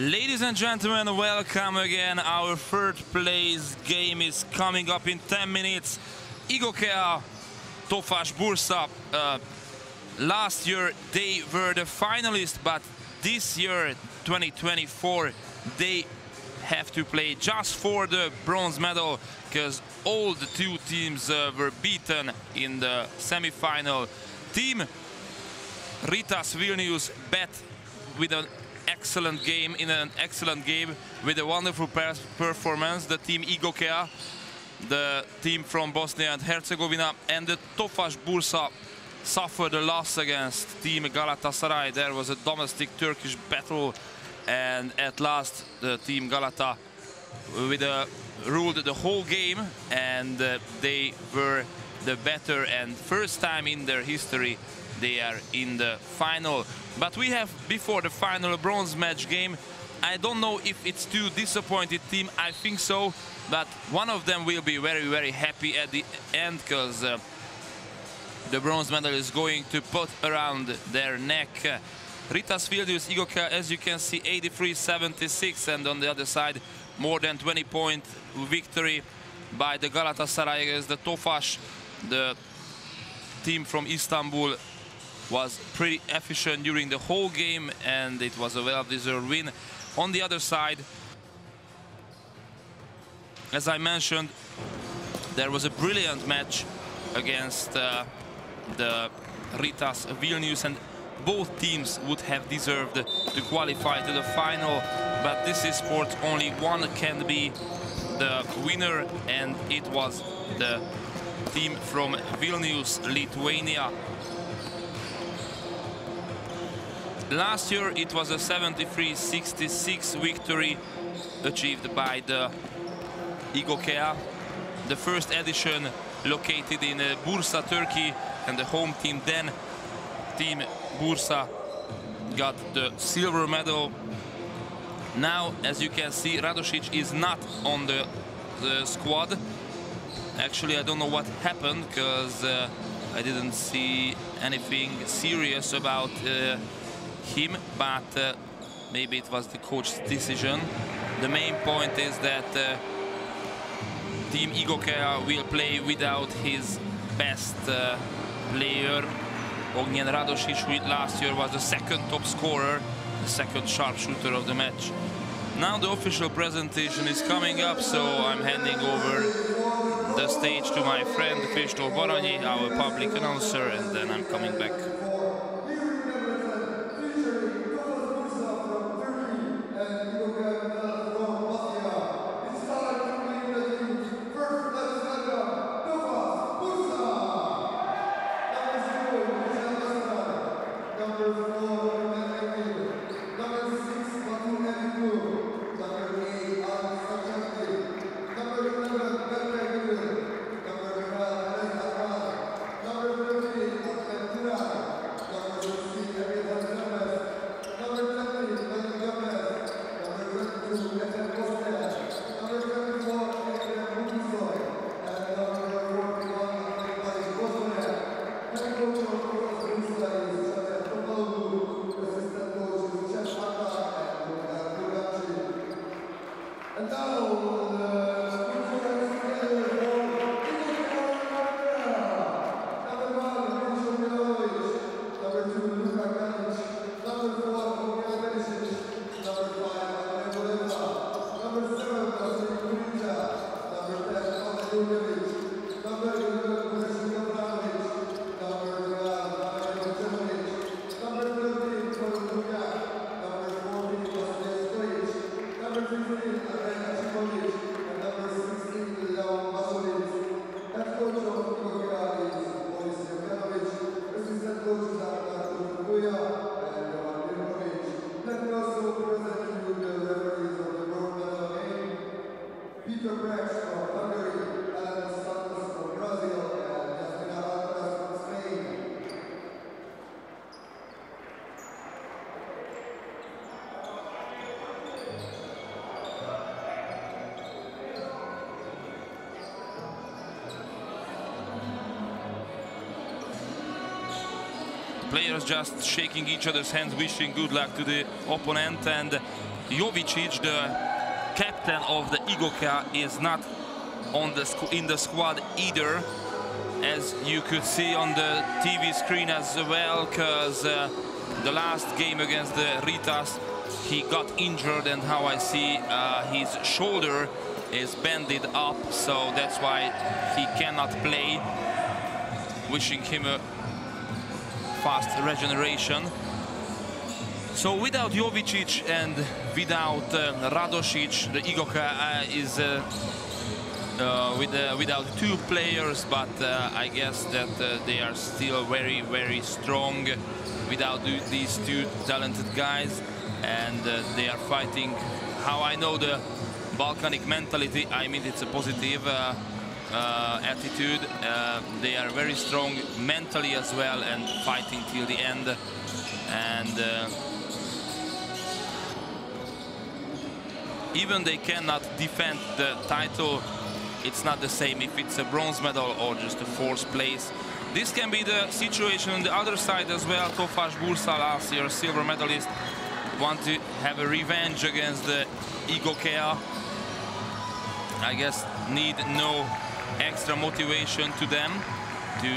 Ladies and gentlemen, welcome again. Our third place game is coming up in 10 minutes. Igokea, Tofaş Bursa. Uh, last year they were the finalists, but this year, 2024, they have to play just for the bronze medal because all the two teams uh, were beaten in the semi-final. Team Rytas Vilnius bet with an excellent game in an excellent game with a wonderful performance. The team Igokea, the team from Bosnia and Herzegovina, and the Tofaş Bursa suffered a loss against team Galatasaray. There was a domestic Turkish battle, and at last the team Galata with a, ruled the whole game, and uh, they were the better and first time in their history they are in the final. But we have, before the final, bronze match game. I don't know if it's two disappointed team. I think so. But one of them will be very, very happy at the end because uh, the bronze medal is going to put around their neck. Uh, Rytas Vilnius Igokea, as you can see, 83-76. And on the other side, more than 20 point victory by the Galatasaray against the Tofaş, the team from Istanbul was pretty efficient during the whole game and it was a well-deserved win. On the other side, as I mentioned, there was a brilliant match against uh, the Rytas Vilnius and both teams would have deserved to qualify to the final, but this is sport, only one can be the winner and it was the team from Vilnius, Lithuania Last year it was a 73-66 victory achieved by the Igokea, the first edition located in uh, Bursa, Turkey, and the home team then, Team Bursa, got the silver medal. Now, as you can see, Radosic is not on the, the squad. Actually, I don't know what happened because uh, I didn't see anything serious about uh, him, but uh, maybe it was the coach's decision. The main point is that uh, Team Igokea will play without his best uh, player, Ognjen Radosic, who last year was the second top scorer, the second sharpshooter of the match. Now the official presentation is coming up, so I'm handing over the stage to my friend Kristóf Baranyi, our public announcer, and then I'm coming back. Just shaking each other's hands, wishing good luck to the opponent. And Jovicic, the captain of the Igokea, is not on the in the squad either, as you could see on the TV screen as well, because uh, the last game against the Rytas, he got injured, and how I see uh, his shoulder is bended up, so that's why he cannot play. Wishing him a fast regeneration. So without Jovicic and without uh, Radosic, the Igokea uh, is uh, uh with, uh, without two players, but uh, I guess that they are still very, very strong without these two talented guys, and they are fighting. How I know the Balkanic mentality, I mean it's a positive attitude. Uh, they are very strong mentally as well and fighting till the end. And uh, even they cannot defend the title it's not the same if it's a bronze medal or just a fourth place. This can be the situation on the other side as well. Tofas Bursa last year silver medalist want to have a revenge against the Igokea I guess need no extra motivation to them to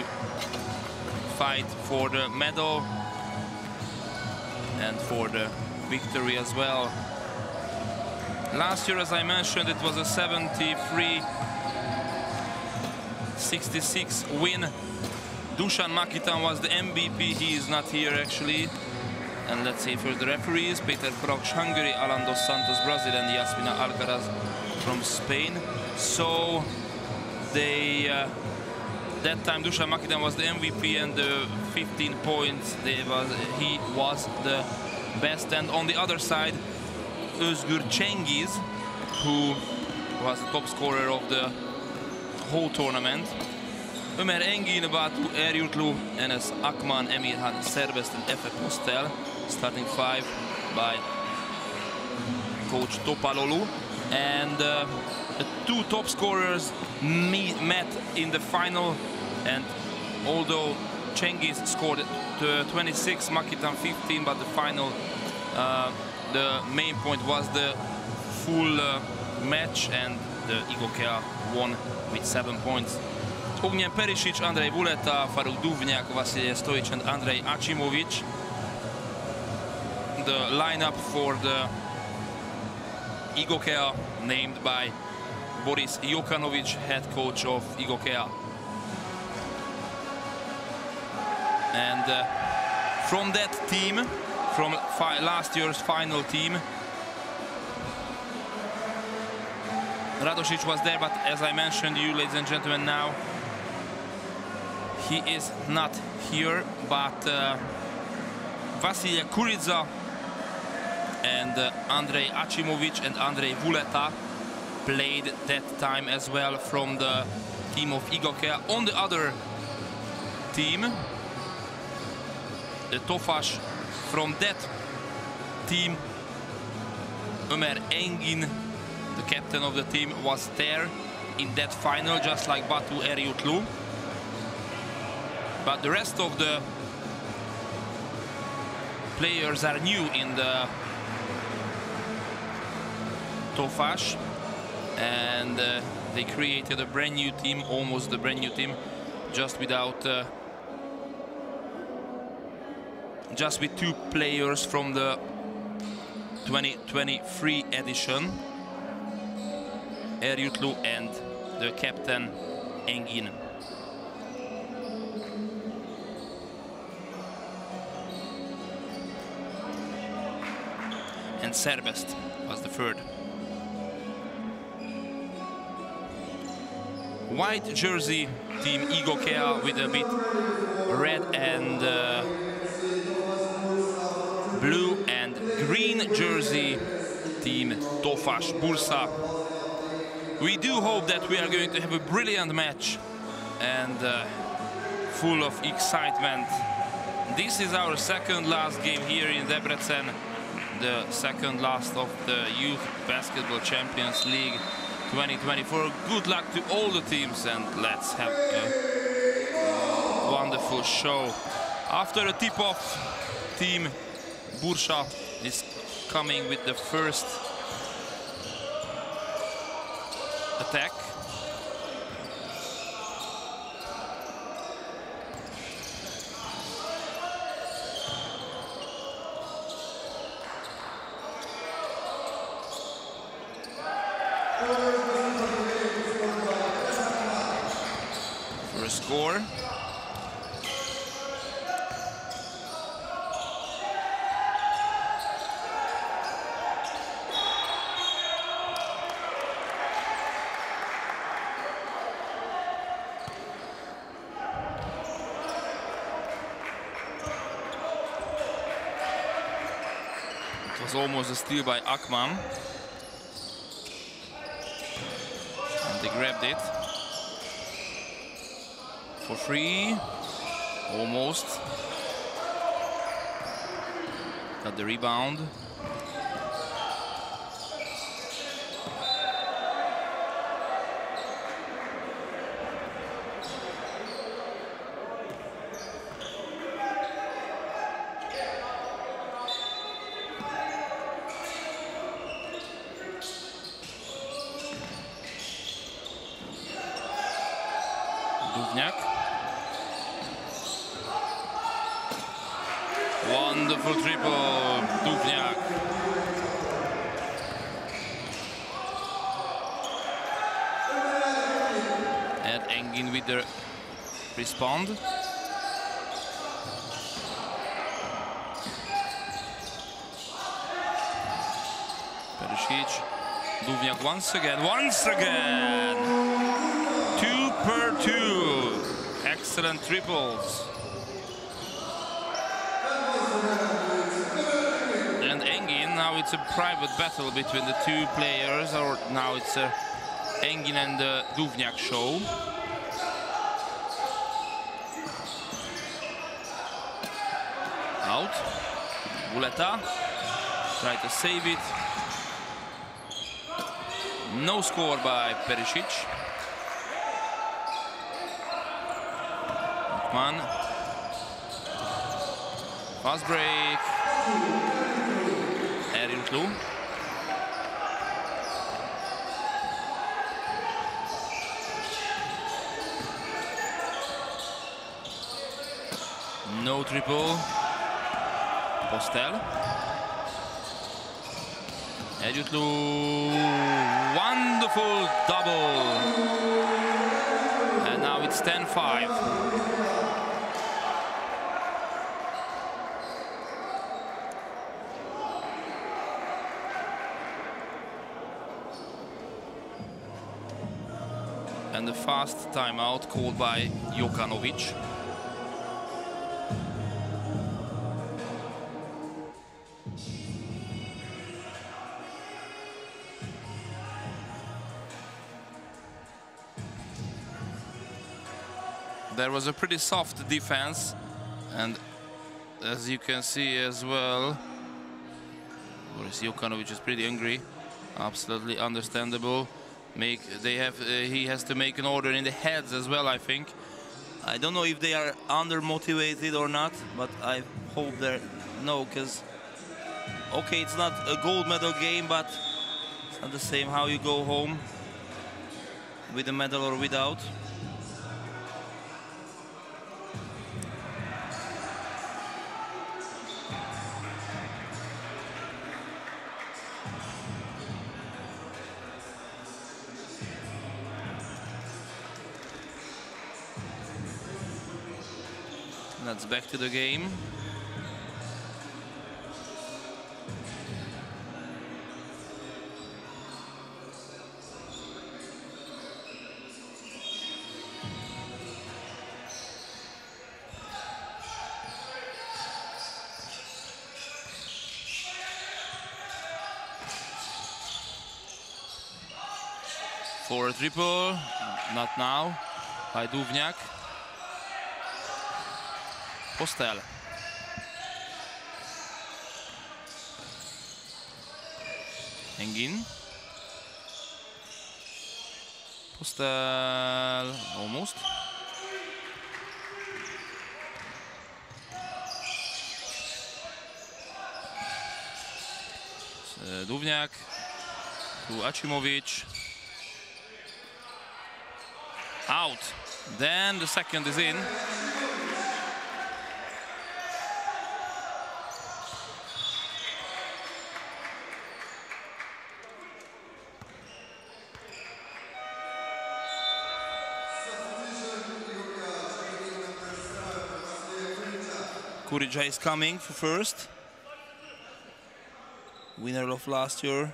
fight for the medal and for the victory as well Last year, as I mentioned, it was a 73-66 win. Dusan Makitan was the MVP. He is not here, actually. And let's see for the referees, Peter Proksch, Hungary, Alan dos Santos, Brazil, and Yasmina Alcaraz from Spain. So they, uh, that time Dusan Makitan was the MVP and the 15 points, was, he was the best. And on the other side, Özgür Cengiz, who was the top scorer of the whole tournament. Ömer Engin, Batu Eryurtlu, Enes Akman, Emirhan Serbest and Efe Postel. Starting five by coach Topaloğlu. And uh, two top scorers met in the final. And although Cengiz scored 26, Makitan 15, but the final uh, the main point was the full uh, match and the Igokea won with seven points. Ognjen Perisic, Andrei Vuleta, Faruk Duvnjak, Vasilij Stojic and Andrei Achimovic. The lineup for the Igokea named by Boris Jokanovic, head coach of Igokea. And uh, from that team, from last year's final team. Radosic was there, but as I mentioned you, ladies and gentlemen, now he is not here, but uh, Kuriza and uh, Andrei and Andrei Vuleta played that time as well from the team of Igokea. On the other team, the Tofaş from that team, Ömer Engin, the captain of the team, was there in that final, just like Batu Eryurtlu. But the rest of the players are new in the Tofaş and uh, they created a brand new team, almost a brand new team, just without uh, just with two players from the 2023 edition, Eryurtlu and the captain Engin. And Serbest was the third. White jersey team Igokea with a bit red and uh, blue and green jersey team Tofaş Bursa. We do hope that we are going to have a brilliant match and uh, full of excitement. This is our second last game here in Debrecen, the second last of the Youth Basketball Champions League 2024. Good luck to all the teams and let's have a wonderful show. After a tip-off, team Bursa is coming with the first attack. For a score. Almost a steal by Akman. And they grabbed it. For free. Almost. Got the rebound. Duvnjak. Wonderful triple, Duvnjak. And Engin with the respond. Perisic, Duvnjak once again, once again! Per two. Excellent triples. And Engin, now it's a private battle between the two players, or now it's a Engin and the Duvnjak show. Out. Vuleta. Try to save it. No score by Perisic. Man. Fast break. Eryurtlu. No triple. Postel. Eryurtlu. Wonderful double. And now it's 10-5. Fast timeout called by Jokanovic. There was a pretty soft defense and as you can see as well, Boris Jokanovic is pretty angry, absolutely understandable make they have uh, he has to make an order in the heads as well i think. I don't know if they are under motivated or not but i hope they're no because okay it's not a gold medal game but it's not the same how you go home with a medal or without to the game. For a triple, not now, by Duvnjak. Postel. Engin. Postel almost. Duvnjak to Achimovic. Out. Then the second is in. Kurija is coming for first. Winner of last year.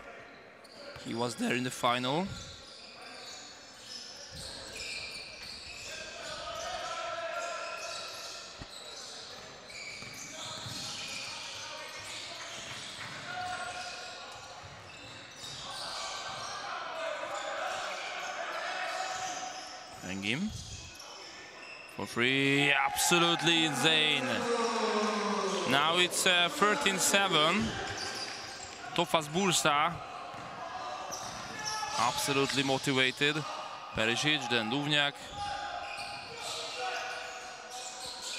He was there in the final. Engin for free, absolutely insane. Now it's 13-7. Uh, Tofas Bursa, absolutely motivated. Perisic, then Duvnjak.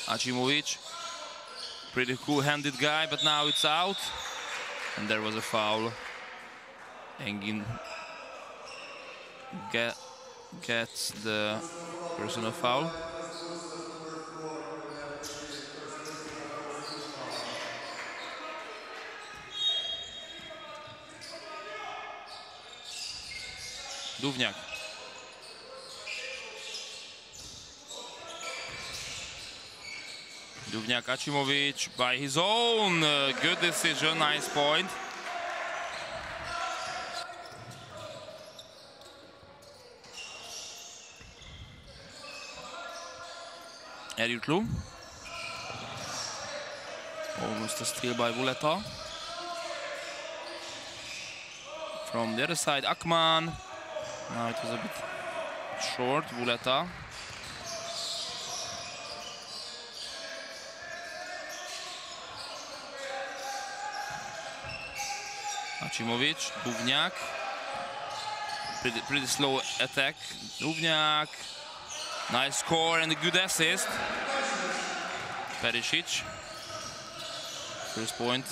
Achimovic, pretty cool-handed guy, but now it's out. And there was a foul. Engin get, gets the personal foul. Duvnjak. Duvnjak Achimovic by his own. Good decision, nice point. Eryurtlu. Almost a steal by Vuleta. From the other side, Akman. Now it was a bit short, Vuleta. Achimovic, Duvnjak. Pretty, pretty slow attack. Duvnjak. Nice score and a good assist. Perisic. First point.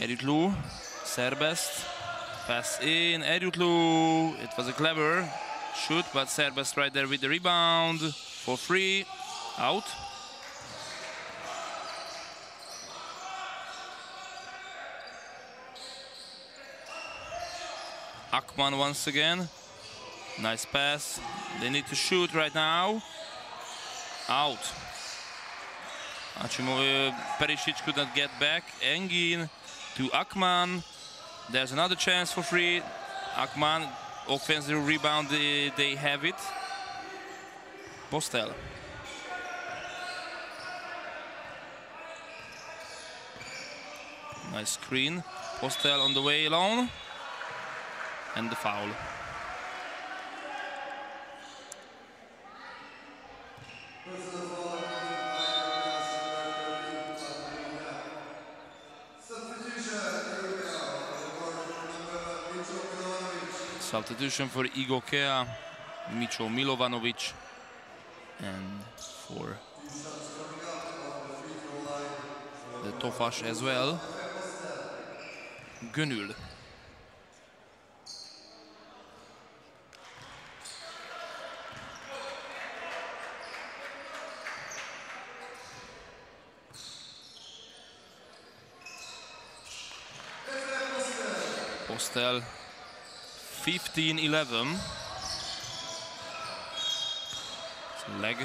Eryurtlu, Serbest, pass in, Eryurtlu, it was a clever shoot, but Serbest right there with the rebound, for free, out. Akman once again, nice pass, they need to shoot right now, out. Achimo, uh, Perisic could not get back, Engin to Akman. There's another chance for free. Akman, offensive rebound, they, they have it. Postel. Nice screen. Postel on the way alone. And the foul. Substitution for Igokea, Micho Milovanovic, and for the Tofaş as well, Gönül. Postel 15-11. Leg.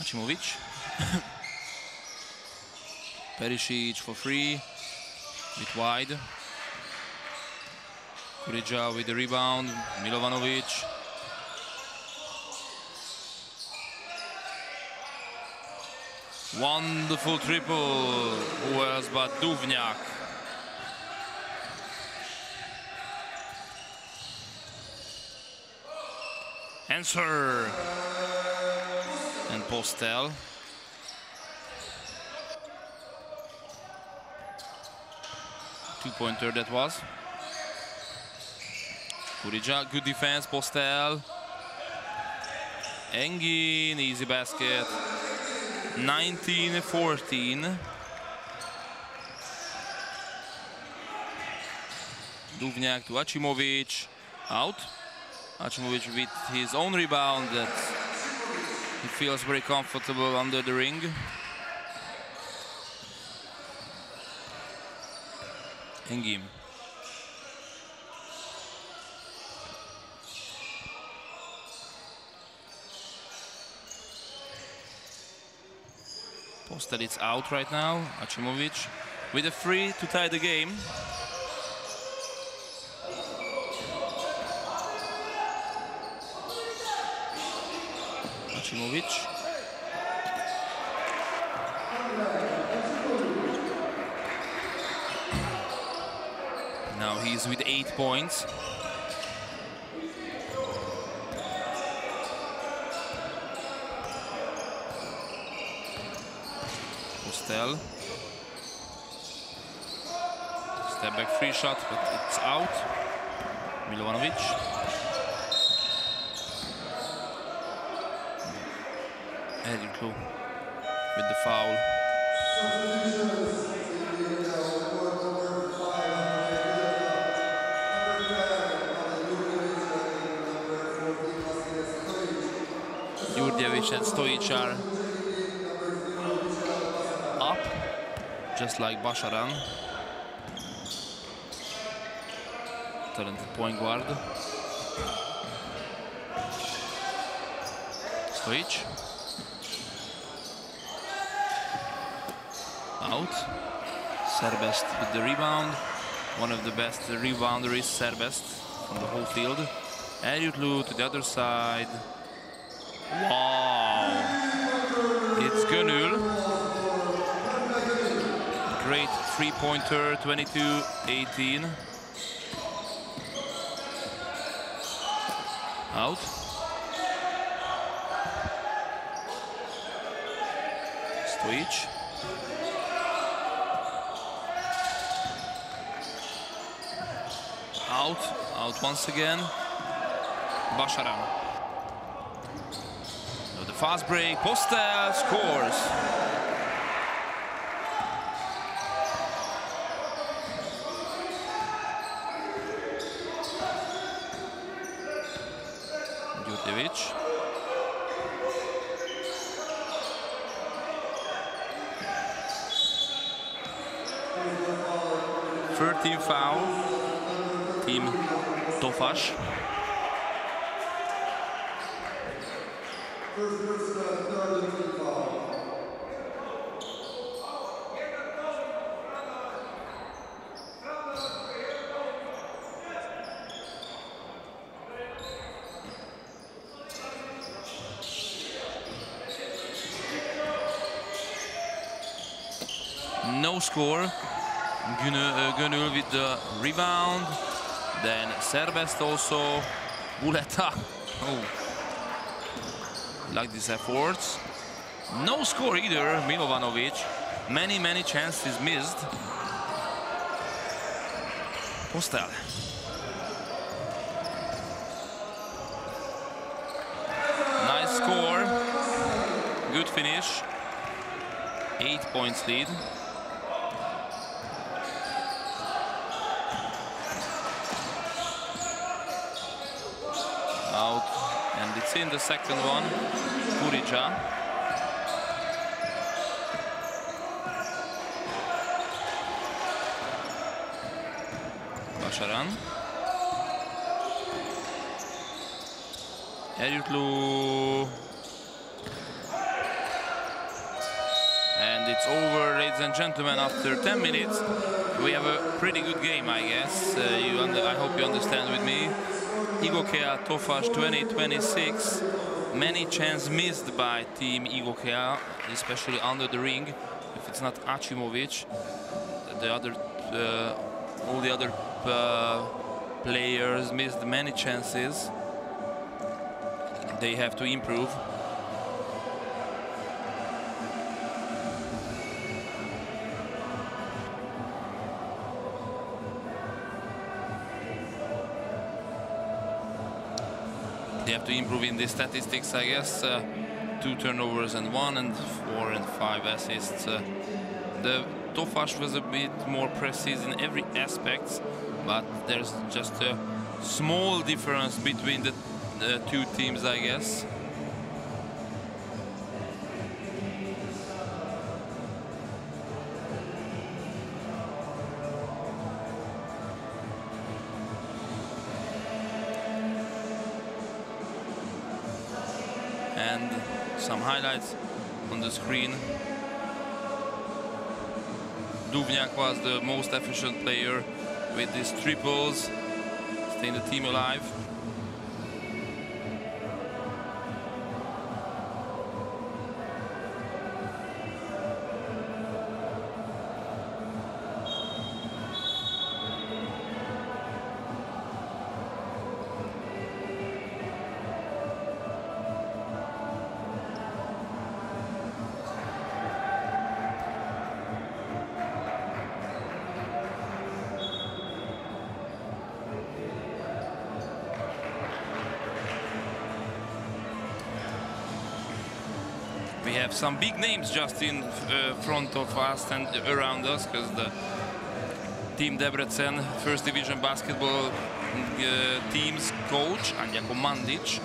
Achimovic. Perisic for free bit wide. Kurija with the rebound, Milovanovic. Wonderful triple, who else but Duvnjak. Answer. and Postel. Two-pointer that was. Kurija, good defense, Postel. Engin, easy basket. 19-14. Duvnjak to out. Achimovic with his own rebound that he feels very comfortable under the ring. Engin. Postel it's out right now. Achimovic with a free to tie the game. Achimovic. He's with eight points. Postel. Step back free shot, but it's out. Milovanovic. Edinklou with the foul. Jurjevic and Stojic are up, just like Basharan. Talented point guard. Stojic. out. Serbest with the rebound. One of the best rebounders, Serbest, from the whole field. Eryurtlu to the other side. Wow! It's Gönül. Great three-pointer, 22-18. Out. Stojic. out, out once again. Basharan. Fast break, Postel scores. Djurjevic. Thirteen foul team Tofaş. No score. Gönül with the rebound. Then Serbest also. Vuleta. Oh. Like these efforts. No score either, Milovanovic. Many, many chances missed. Postel. Nice score. Good finish. Eight points lead. out in the second one Kurija Basharan Eryurtlu and it's over ladies and gentlemen after 10 minutes. We have a pretty good game I guess. Uh, you I hope you understand with me Igokea Tofaş 2026. Many chances missed by team Igokea, especially under the ring. If it's not Achimovic, the other, uh, all the other uh, players missed many chances. They have to improve. The statistics, I guess. Uh, two turnovers and one, and four and five assists. Uh, the Tofaş was a bit more precise in every aspect, but there's just a small difference between the uh, two teams, I guess. Screen. Duvnjak was the most efficient player with his triples, staying the team alive. Some big names just in uh, front of us and around us because the Team Debrecen First Division Basketball uh, team's coach, Anjako Mandic,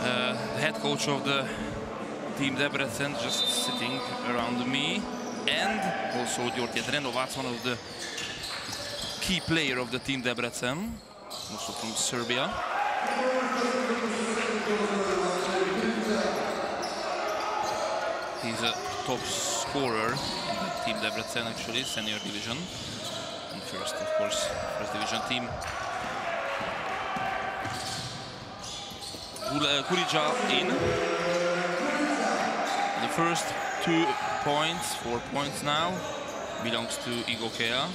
uh, head coach of the Team Debrecen, just sitting around me, and also György Drenovac, one of the key player of the Team Debrecen, also from Serbia. He's a top scorer in the Team Debrecen, actually, senior division. And first, of course, first division team. Uh, Kurija in. The first two points, four points now, belongs to Igokea.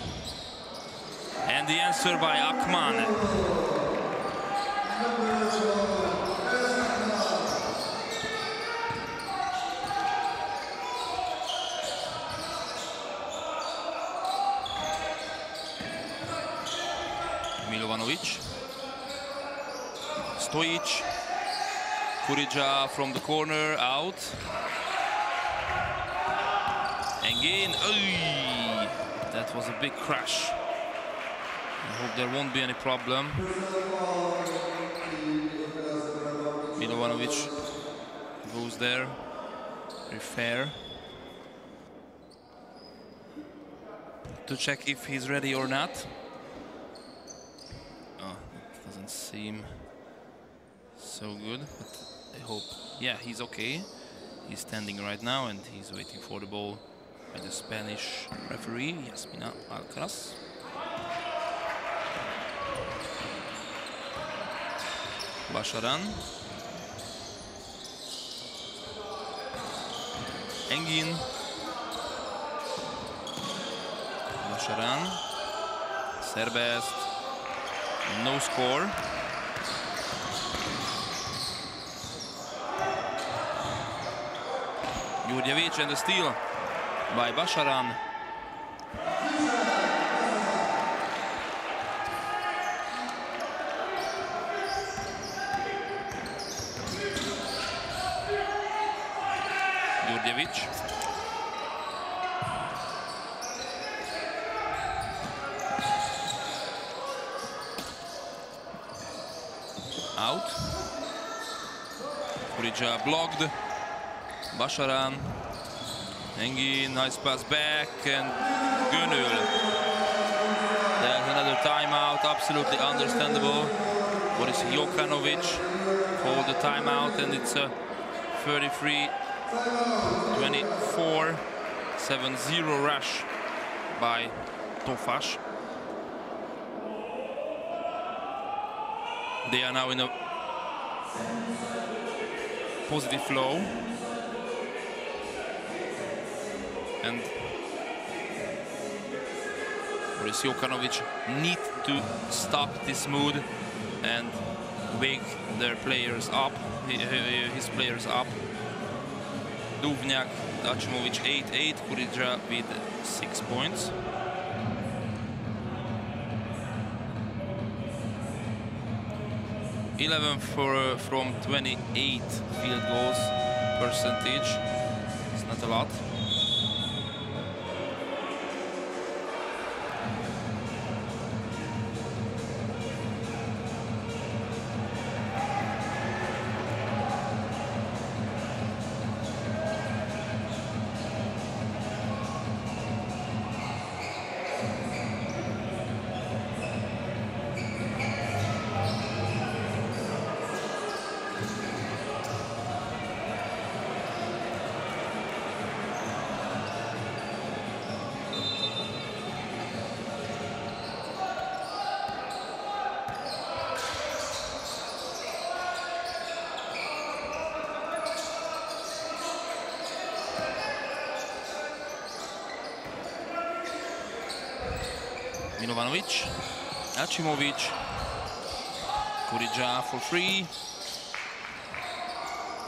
And the answer by Akman. Milovanovic. Stojic. Kurija from the corner, out. Oy! that was a big crash. I hope there won't be any problem. Milovanovic goes there, very fair. To check if he's ready or not. Oh, doesn't seem so good, but I hope, yeah, he's okay. He's standing right now and he's waiting for the ball by the Spanish referee, Yasmina Alcaraz. Basharan. Engin. Basharan. Serbest. No score. Jurjevic and the steal by Basharan. Jurjevic. Out. Kurija blocked. Basharan. Engi, nice pass back, and Gönül. There's another timeout, absolutely understandable. Boris Jokanovic called the timeout, and it's a 33 24 7-0 rush by Tofaş. They are now in a positive flow. And Boris Jokanovic need to stop this mood and wake their players up, his players up. Duvnjak, Dachimovic 8-8, Kurija with 6 points. 11 for, uh, from 28 field goals percentage. It's not a lot. Milovanovic, Acimovic, Kurija for free.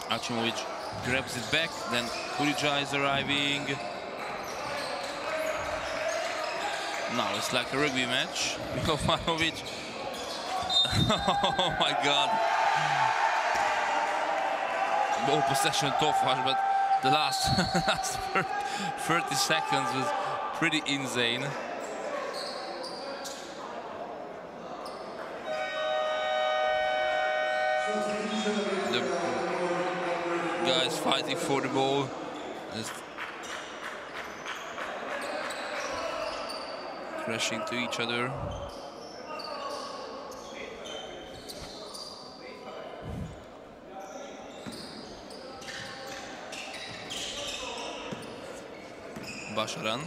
Acimovic grabs it back, then Kurija is arriving. Now it's like a rugby match. Milovanovic. oh my god. Ball possession Tofaş, but the last, last 30 seconds was pretty insane. Fighting for the ball. Just crashing to each other. Başaran.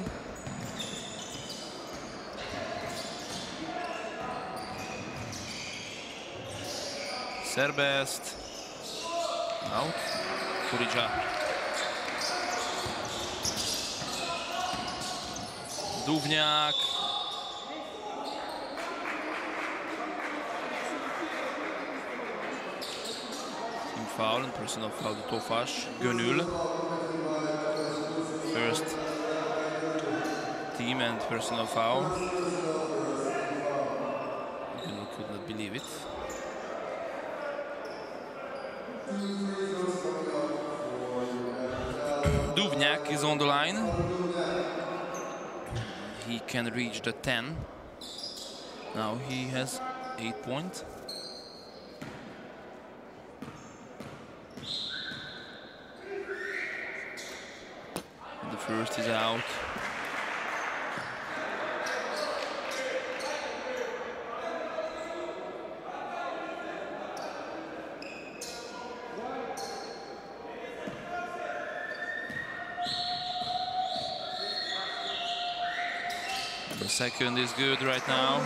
Serbest. Out. Kurica. Duvnjak. Team foul and personal foul to Tofaş. Gönül. First team and personal foul. Gönül could not believe it. Duvnjak is on the line. He can reach the 10. Now he has 8 points. The first is out. Second is good right now.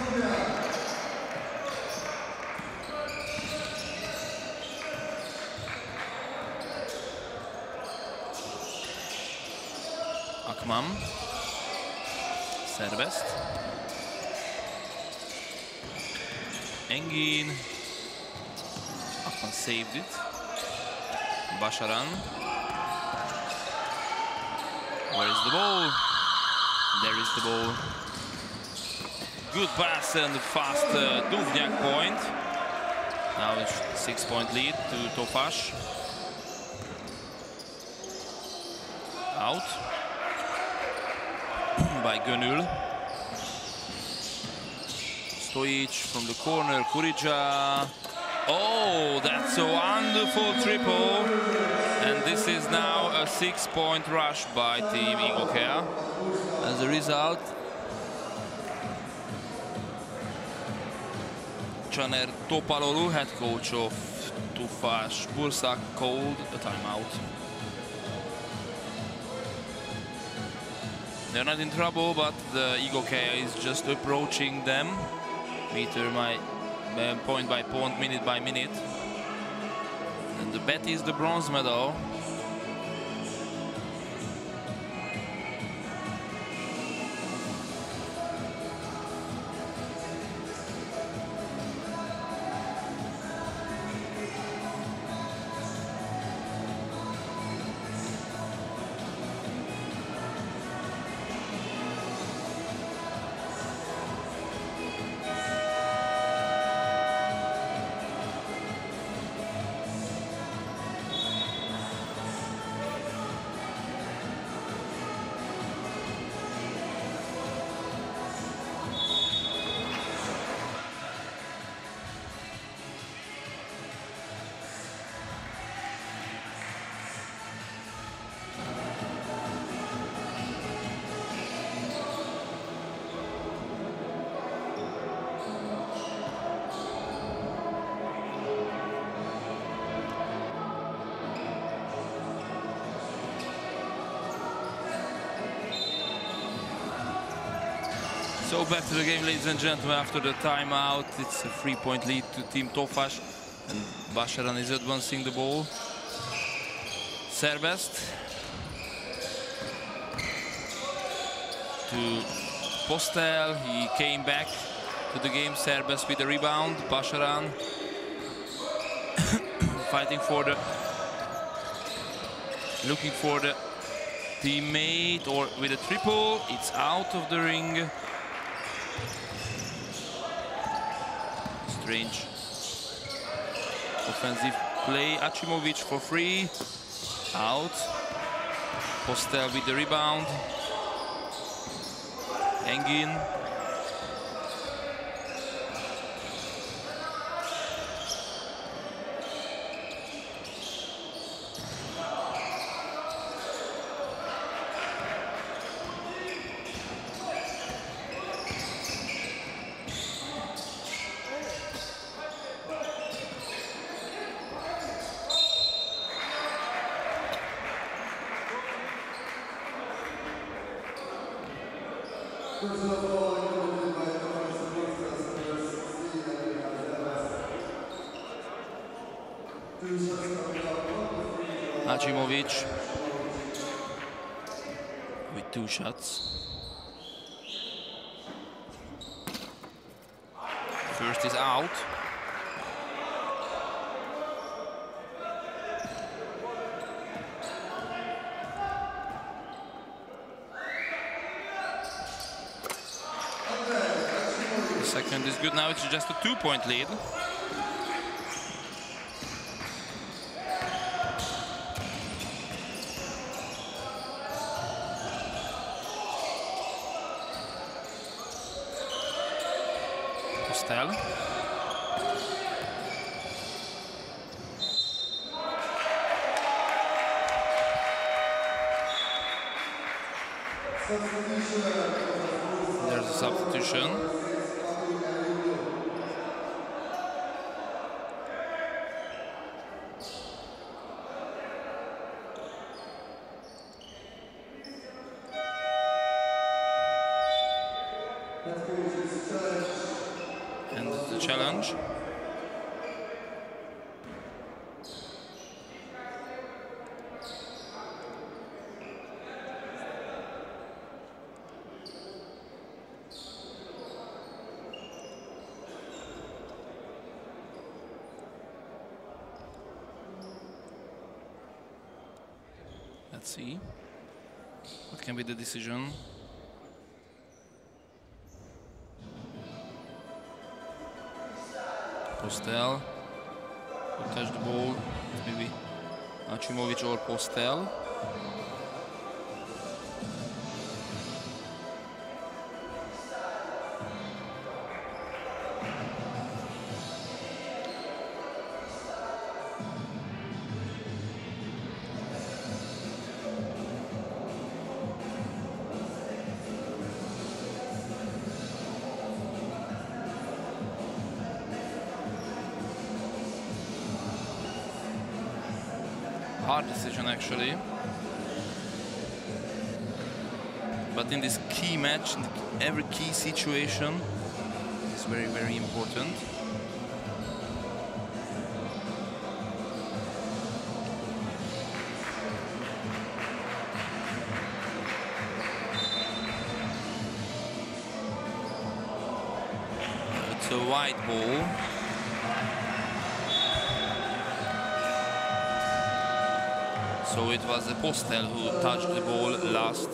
Akman. Serbest. Engin. Akman saved it. Başaran. Where is the ball? There is the ball. Good pass and fast uh, Duvnjak point. Now it's six point lead to Tofaş. Out by Gönül. Stojic from the corner, Kurija. Oh, that's a wonderful triple. And this is now a six-point rush by Team Igokea. As a result, Csaner Topaloğlu, head coach of Tofaş Bursa, called a timeout. They're not in trouble, but the Igokea is just approaching them, meter by, uh, point by point, minute by minute. And the bet is the bronze medal. So back to the game, ladies and gentlemen, after the timeout. It's a three-point lead to Team Tofas. And Başaran is advancing the ball. Serbest. To Postel. He came back to the game. Serbest with the rebound. Başaran fighting for the... Looking for the teammate or with a triple. It's out of the ring. Strange offensive play. Achimovic for free. Out. Postel with the rebound. Engin. Achimovic with two shots. First is out. The second is good now, it's just a two-point lead. Postel. There's a substitution. And the challenge. Let's see. What can be the decision? Postel touch the ball. Maybe Achimovic or Postel. Actually. But in this key match, every key situation, is very, very important. Postel who touched the ball last.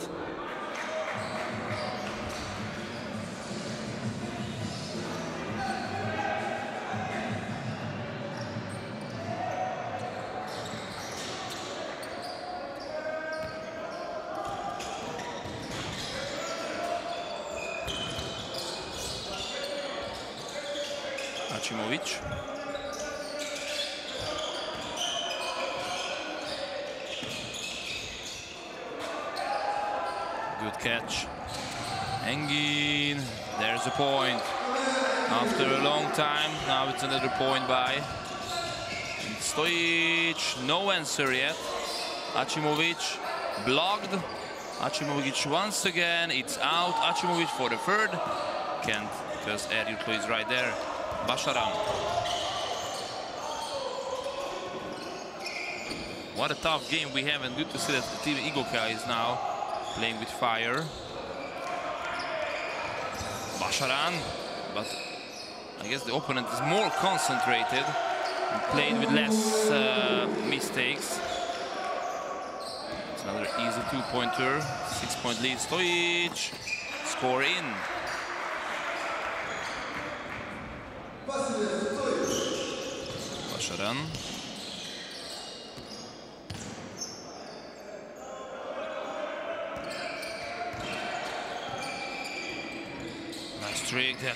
Achimovic. Good catch. Engin, there's a point. After a long time, now it's another point by Stojic. No answer yet. Achimovic blocked. Acimovic once again, it's out. Acimovic for the third. Can't, because Eryurtlu is right there. Başaran. What a tough game we have, and good to see that the team Igokea is now playing with fire. Başaran, but I guess the opponent is more concentrated and played with less uh, mistakes. It's another easy two-pointer, six-point lead. Stojic, score in. Başaran. Nice trick that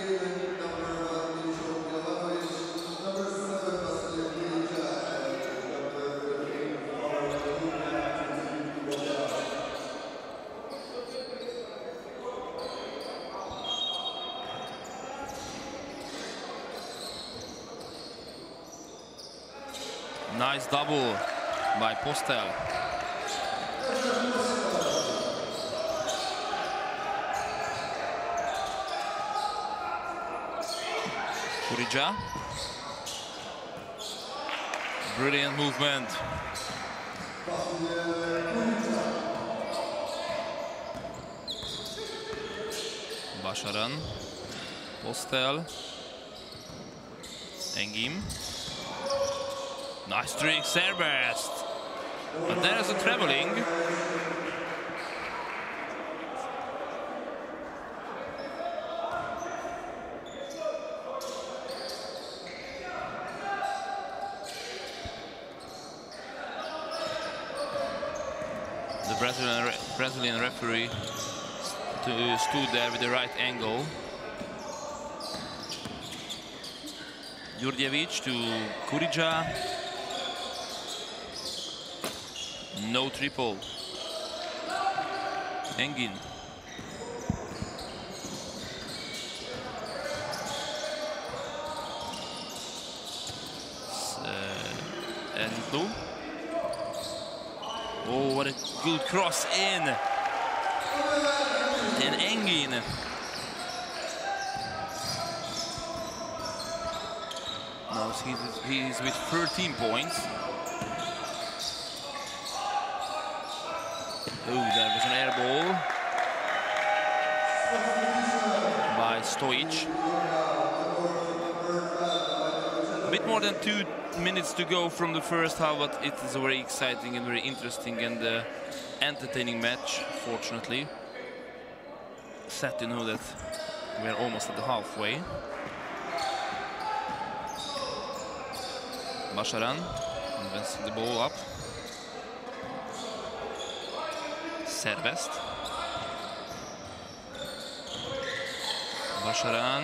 Nice double by Postel. Kurija. Brilliant movement. Başaran. Postel. Engin. Nice trick, Serbest. But there is a traveling. The Brazilian, re Brazilian referee st stood there with the right angle. Djurdjevic to Kurija. No triple. Engin. Uh, Eryurtlu. Oh, what a good cross in. And Engin. Now he's with 13 points. Oh, by Stojic. A bit more than two minutes to go from the first half, but it is a very exciting and very interesting and uh, entertaining match, fortunately. Sad to know that we are almost at the halfway. Başaran advancing the ball up. Serbest. Başaran.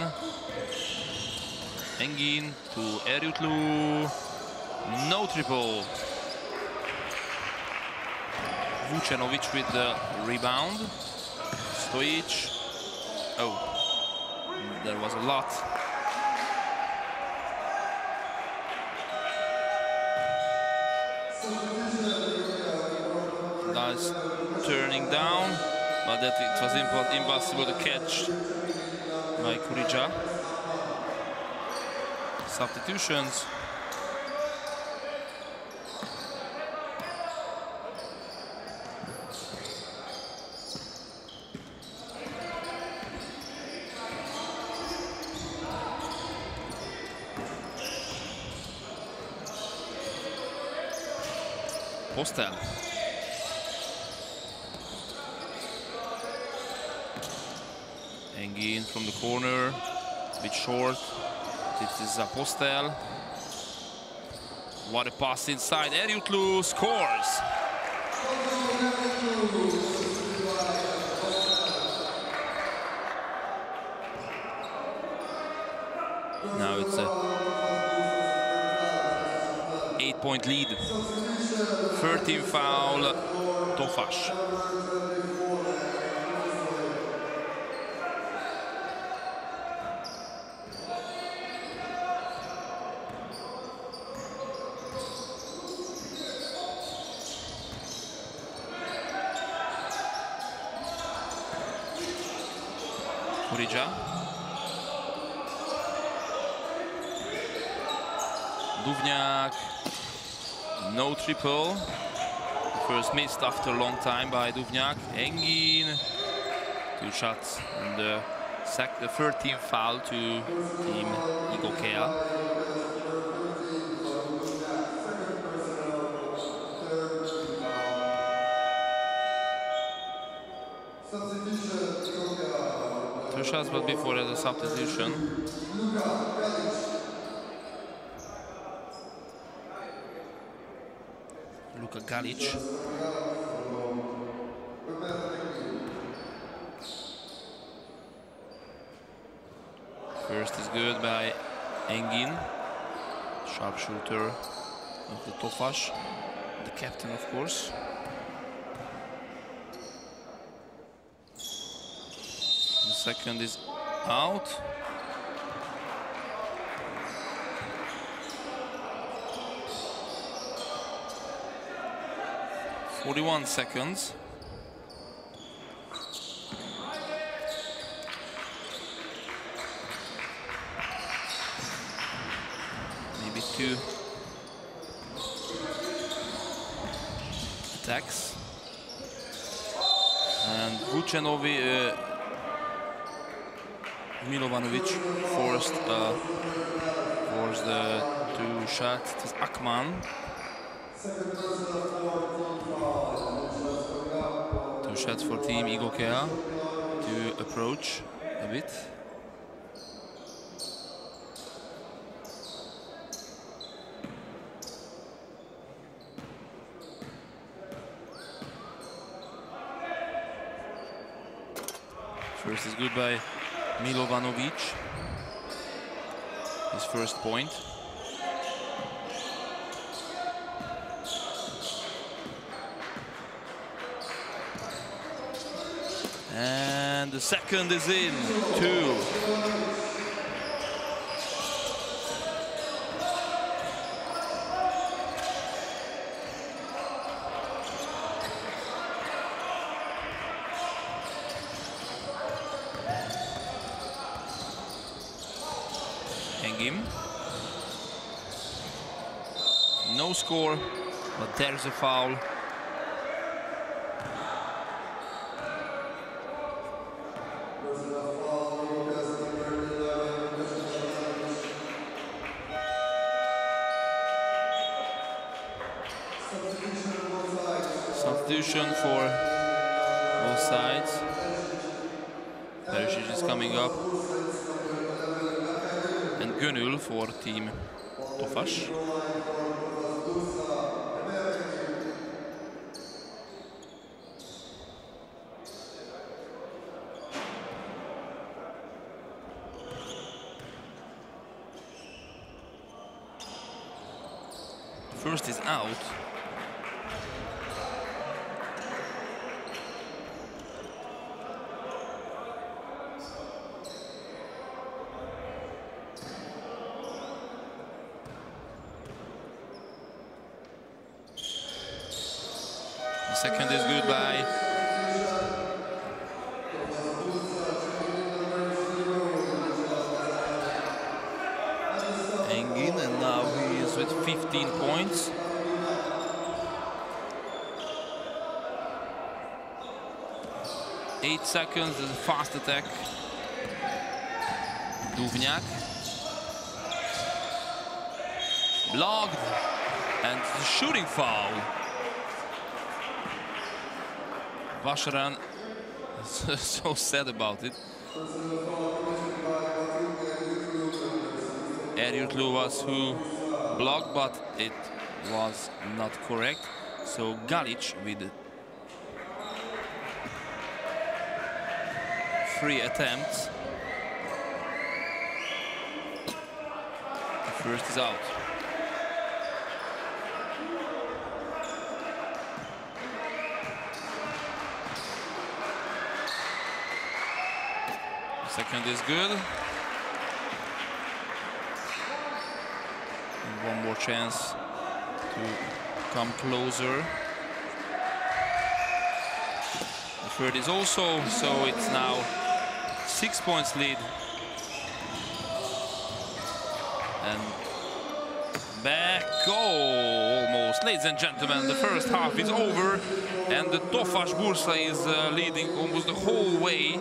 Engin to Eryurtlu. No triple. Vucenovic with the rebound. Stojic. Oh, there was a lot. Turning down, but that it was impo impossible to catch by Kurija. Substitutions. Postel. Engin from the corner, a bit short. This is Postel. What a pass inside. Eryurtlu scores. Now it's a eight-point lead. 13 foul, Tofaş. Kurica. Duvnjak. No triple. First missed after a long time by Duvnjak. Engin. Two shots. And the, sec the 13th foul to team Igokea. Two shots, but before the substitution. Luka Galic. First is good by Engin, sharpshooter of the Tofaş, the captain of course. The second is out. Forty-one seconds. Maybe two attacks. And Vucenovi, uh, Milovanovic forced uh, forced the two shots. Is Akman. Two shots for team Igokea to approach a bit. First is good by Milovanovic. His first point. The second is in, two. No score, but there's a foul. For both sides. Perisic is coming up. And Gönül for team Tofaş. First is out. Second is good by Engin, and now he is with 15 points. Eight seconds, is a fast attack. Duvnjak. Blocked, and shooting foul. Vacheran is so sad about it. Eriut was who blocked, but it was not correct. So Galic with three attempts. The first is out. Second is good. And one more chance to come closer. The third is also, so it's now six points lead. And back goal almost. Ladies and gentlemen, the first half is over and the Tofaş Bursa is uh, leading almost the whole way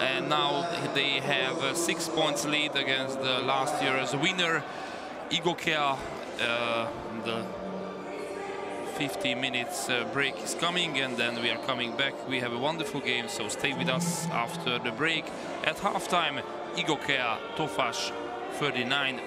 and now they have a six points lead against the last year's winner Igokea. Uh, the 50 minutes uh, break is coming and then we are coming back. We have a wonderful game, so stay with us after the break. At halftime, Igokea Tofaş 39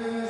Amen.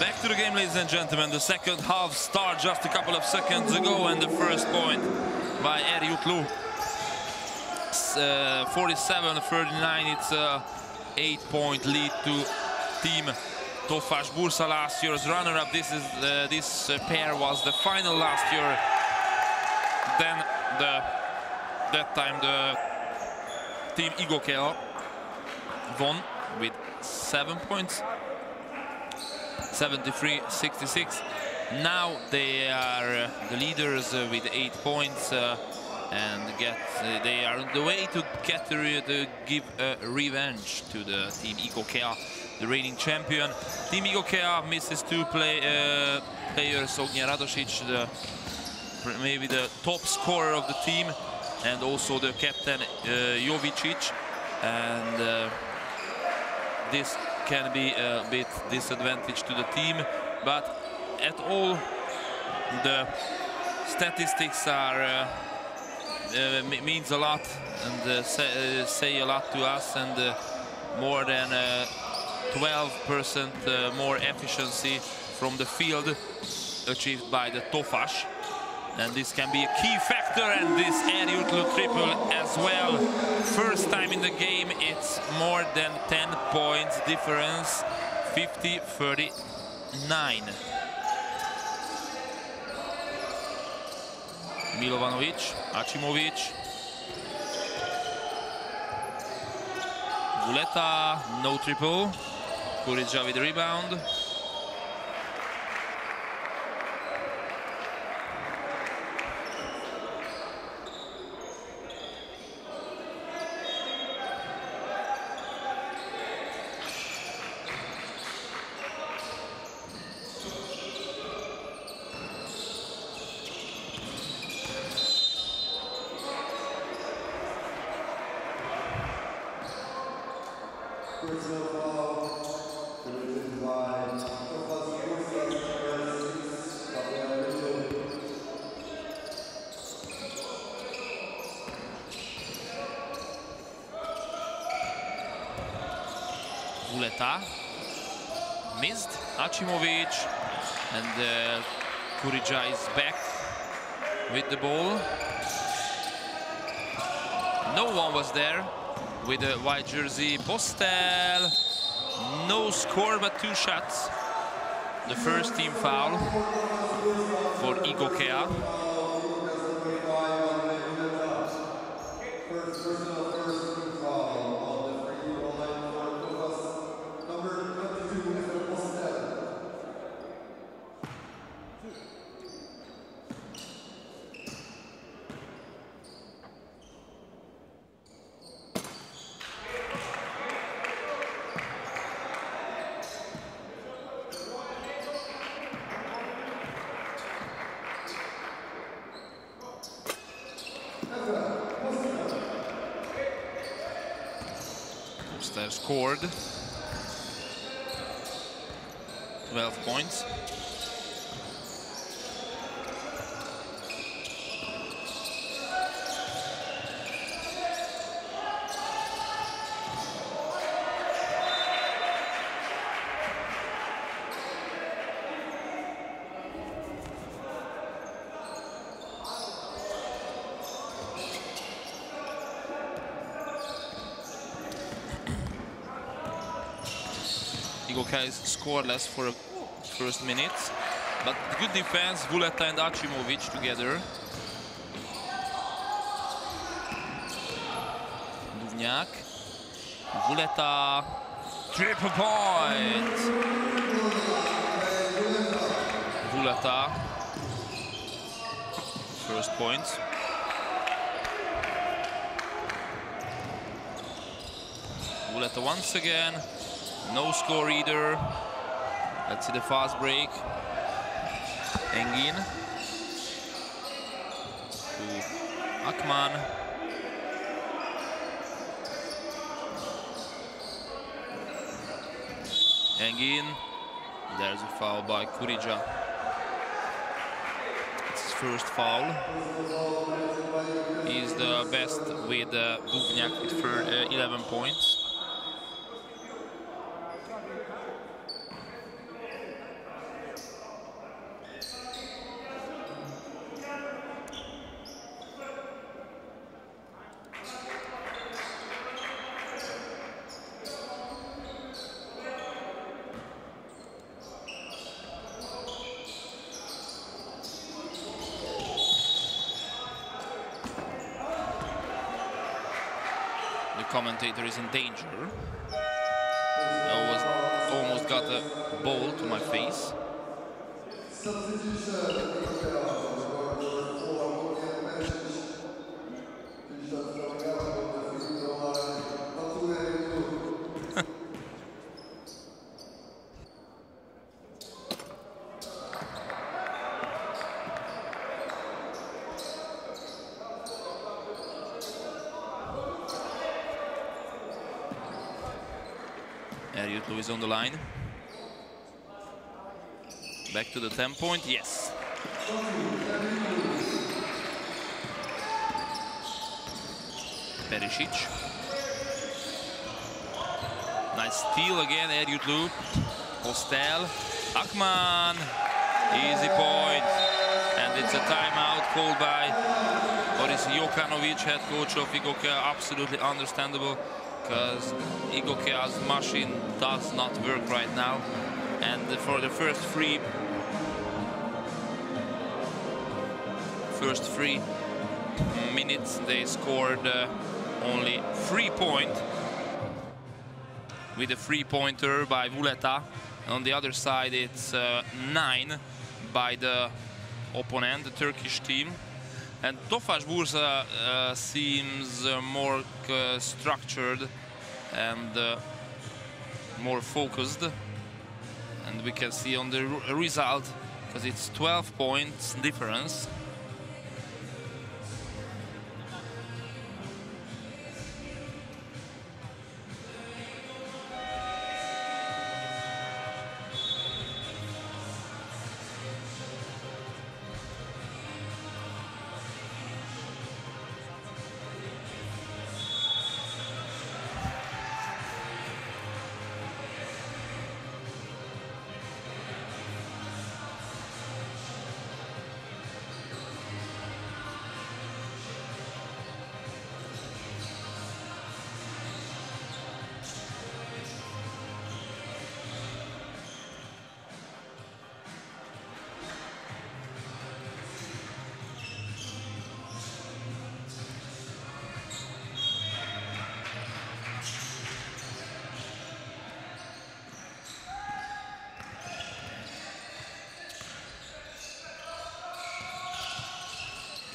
Back to the game, ladies and gentlemen. The second half started just a couple of seconds ago, and the first point by Eryurtlu. Uh, 47-39, it's a eight-point lead to team Tofaş Bursa last year's runner-up. This is uh, this uh, pair was the final last year. Then the that time the team Igokea won with seven points 73-66. Now they are uh, the leaders uh, with eight points uh, and get uh, they are on the way to get to give revenge to the team Igokea, the reigning champion. Team Igokea misses two play, uh, players, Ognjen Radosic, the, maybe the top scorer of the team, and also the captain uh, Jovicic. And this can be a bit disadvantage to the team, but at all the statistics are uh, uh, means a lot and uh, say, uh, say, a lot to us and uh, more than 12% uh, more efficiency from the field achieved by the Tofaş and this can be a key factor and this Eryurtlu triple as well. First time in the game it's more than 10 points difference 50 39 Milovanovic Acimovic Vuleta no triple. Kurica with rebound Vuleta missed Acimovic and uh, Kurica is back with the ball. No one was there with the white jersey. Postel, no score but two shots. The first team foul for Igokea. Scored 12 points. Is scoreless for the first minutes. But good defense, Vuleta and Acimovic together. Duvnjak. Vuleta, triple point! Vuleta, first point. Vuleta once again. No score either. Let's see the fast break. Engin. To Akman. Engin. There's a foul by Kurija. It's his first foul. He's the best with uh, Duvnjak with uh, 11 points. Commentator is in danger. I was almost got a ball to my face. Eryurtlu on the line. Back to the 10 point, yes. Perisic. Nice steal again, Eryurtlu. Postel. Akman. Easy point. And it's a timeout called by Boris Jokanovic, head coach of Igokea. Absolutely understandable because Igokea's machine does not work right now. And for the first three first three minutes they scored uh, only three point with a three pointer by Vuleta. On the other side it's uh, nine by the opponent, the Turkish team. And Tofaş Bursa uh, seems uh, more uh, structured and uh, more focused. And we can see on the result, because it's 12 points difference.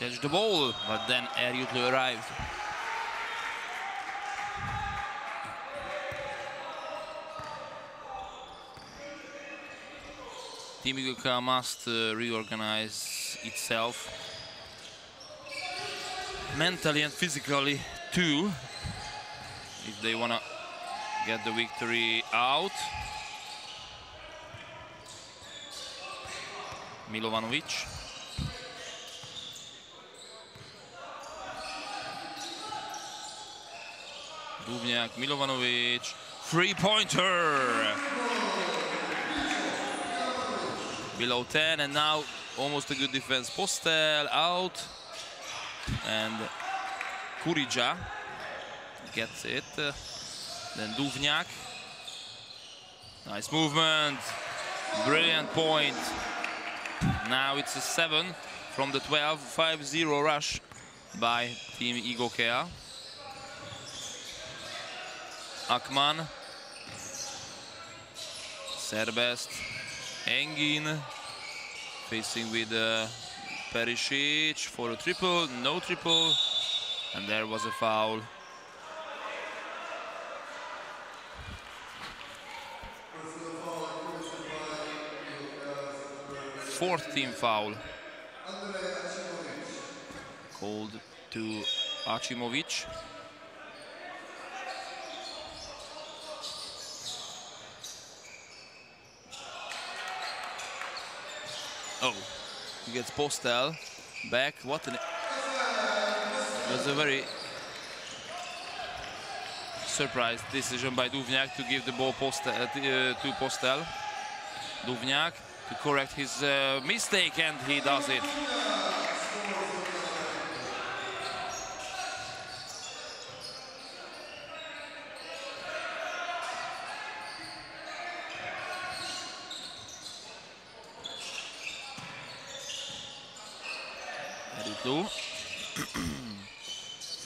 Catch the ball, but then Eryurtlu arrived. Team Igokea must uh, reorganize itself mentally and physically too if they want to get the victory out. Milovanovic. Milovanovic, three-pointer. Below 10 and now almost a good defense. Postel out and Kurija gets it. then Duvnjak. Nice movement. Brilliant point. Now it's a 7 from the 12. 5-0 rush by Team Igokea. Akman. Serbest. Engin. Facing with uh, Perisic for a triple. No triple. And there was a foul. Fourth team foul. Called to Acimovic. He gets Postel back. What an... It was a very surprise decision by Duvnjak to give the ball Postel, uh, to Postel. Duvnjak to correct his uh, mistake and he does it.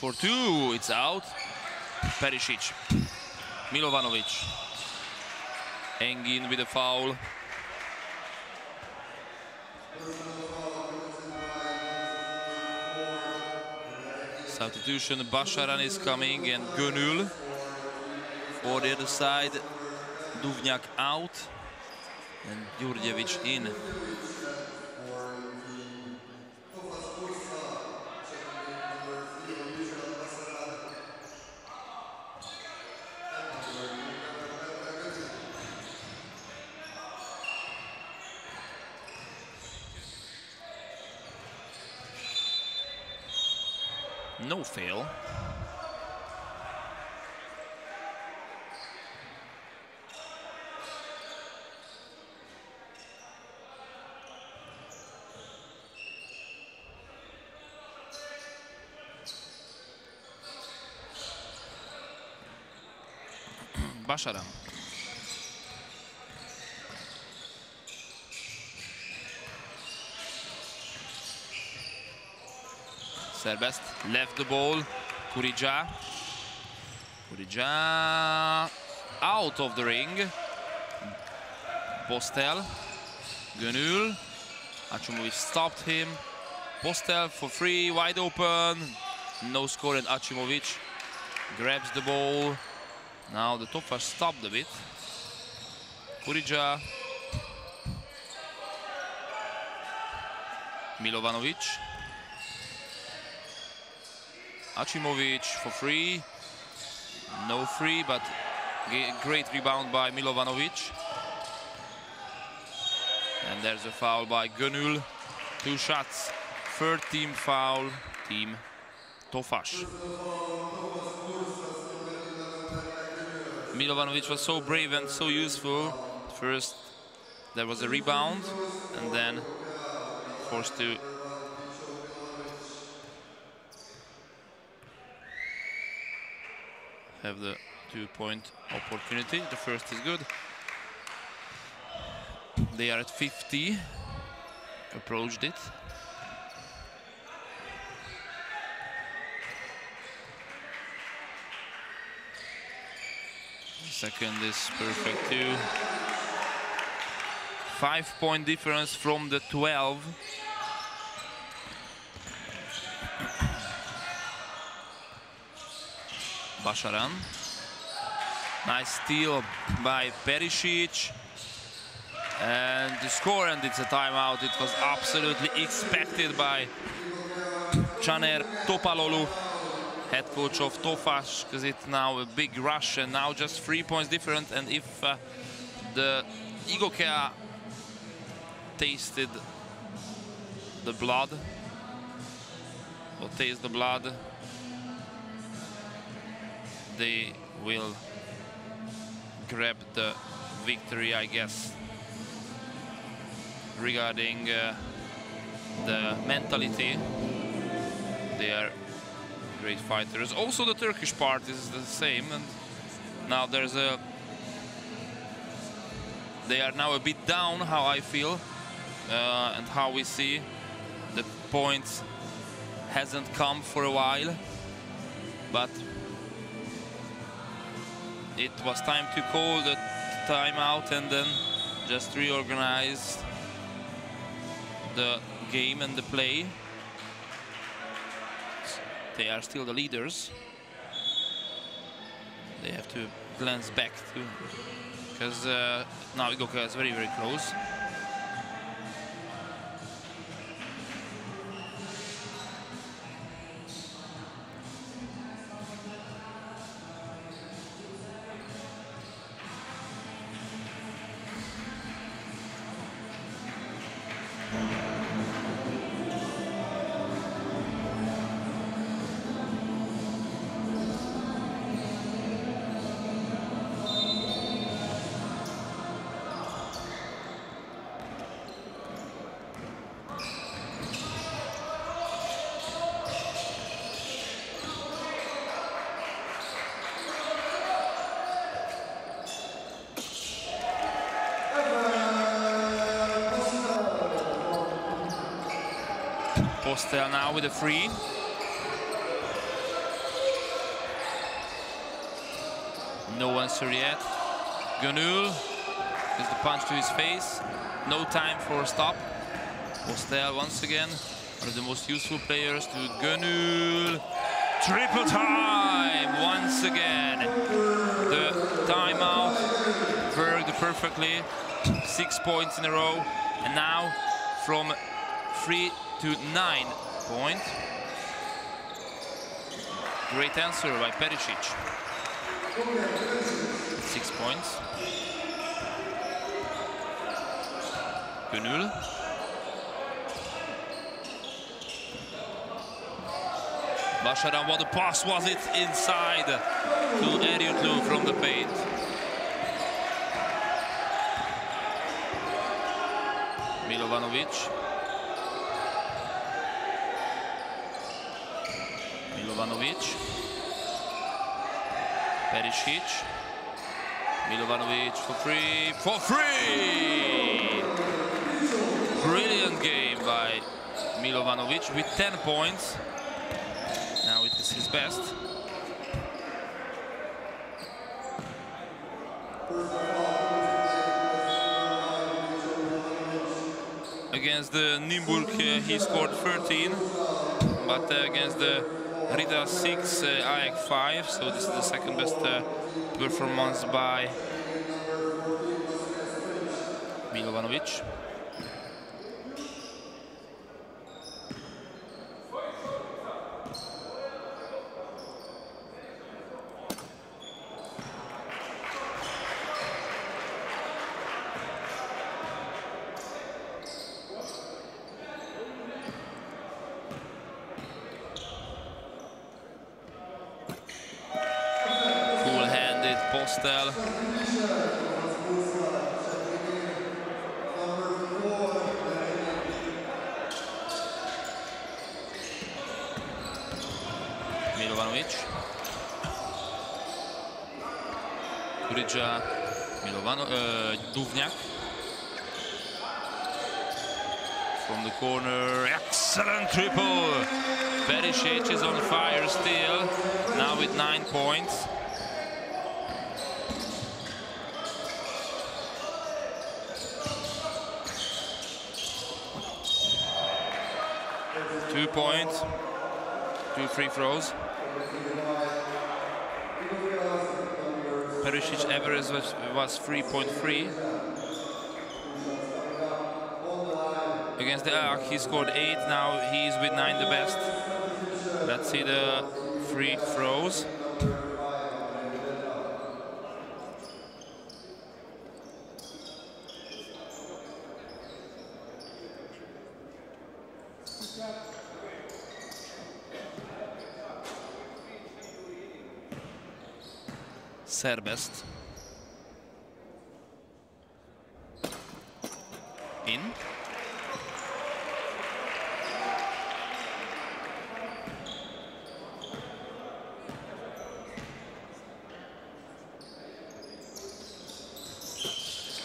For two, it's out. Perisic. Milovanovic. Engin with a foul. Substitution, Başaran is coming and Gönül. For the other side, Duvnjak out and Djurdjevic in. No fail. Serbest left the ball. Kurija. Kurija out of the ring. Postel. Gönül. Acimovic stopped him. Postel for free, wide open. No score and Acimovic grabs the ball. Now the Tofaş stopped a bit. Kurija. Milovanovic. Acimovic for free. No free, but great rebound by Milovanovic. And there's a foul by Gönül. Two shots. Third team foul, team Tofaş. Milovanovic was so brave and so useful. First, there was a rebound, and then forced to have the two-point opportunity. The first is good. They are at 50. Approached it. Second is perfect too. Five point difference from the 12. Başaran. Nice steal by Perisic. And the score, and it's a timeout. It was absolutely expected by Caner Topaloğlu, head coach of Tofaş, because it's now a big rush and now just three points different. And if uh, the Igokea tasted the blood, or taste the blood, they will grab the victory, I guess, regarding uh, the mentality. They are great fighters. Also, the Turkish part is the same, and now there's a. They are now a bit down, how I feel, uh, and how we see the points hasn't come for a while, but it was time to call the timeout and then just reorganize the game and the play. They are still the leaders. They have to glance back to because uh, now Igokea is very very close. Postel now with a free. No answer yet. Gönül is the punch to his face. No time for a stop. Postel once again, one of the most useful players to Gönül. Triple time once again. The timeout worked perfectly. Six points in a row. And now from three to nine point. Great answer by Perisic. Six points. Gönül. Başaran, what a pass was it inside to Eryurtlu from the paint. Milovanovic. Milovanovic. Perisic. Milovanovic for free. For free! Brilliant game by Milovanovic with 10 points. Now it is his best. Against the Nymburk, uh, he scored 13, but uh, against the Rida 6, uh, AEK 5, so this is the second best uh, performance by Milovanovic. Cool-handed Postel. Milovanovic. Kurydża, Milovano, uh, Duvnjak. From the corner, excellent triple. Perisic is on fire still, now with nine points. Two points, two free throws. Perisic average was, was 3.3. Against the AEK, he scored eight. Now he's with nine, the best. Let's see the free throws. Serbest. In.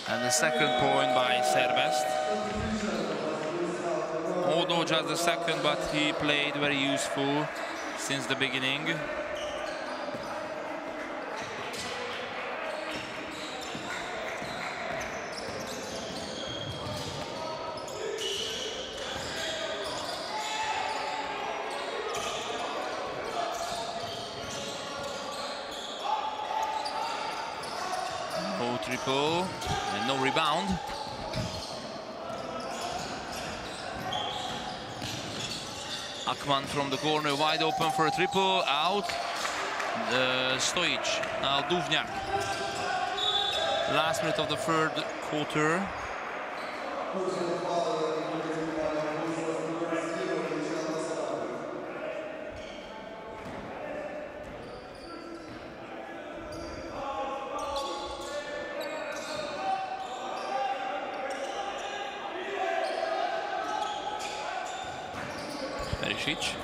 And the second point by Serbest. Although just the second, but he played very useful since the beginning. No triple and no rebound. Akman from the corner, wide open for a triple, out. Uh, Stojic, now. Last minute of the third quarter. Perisic.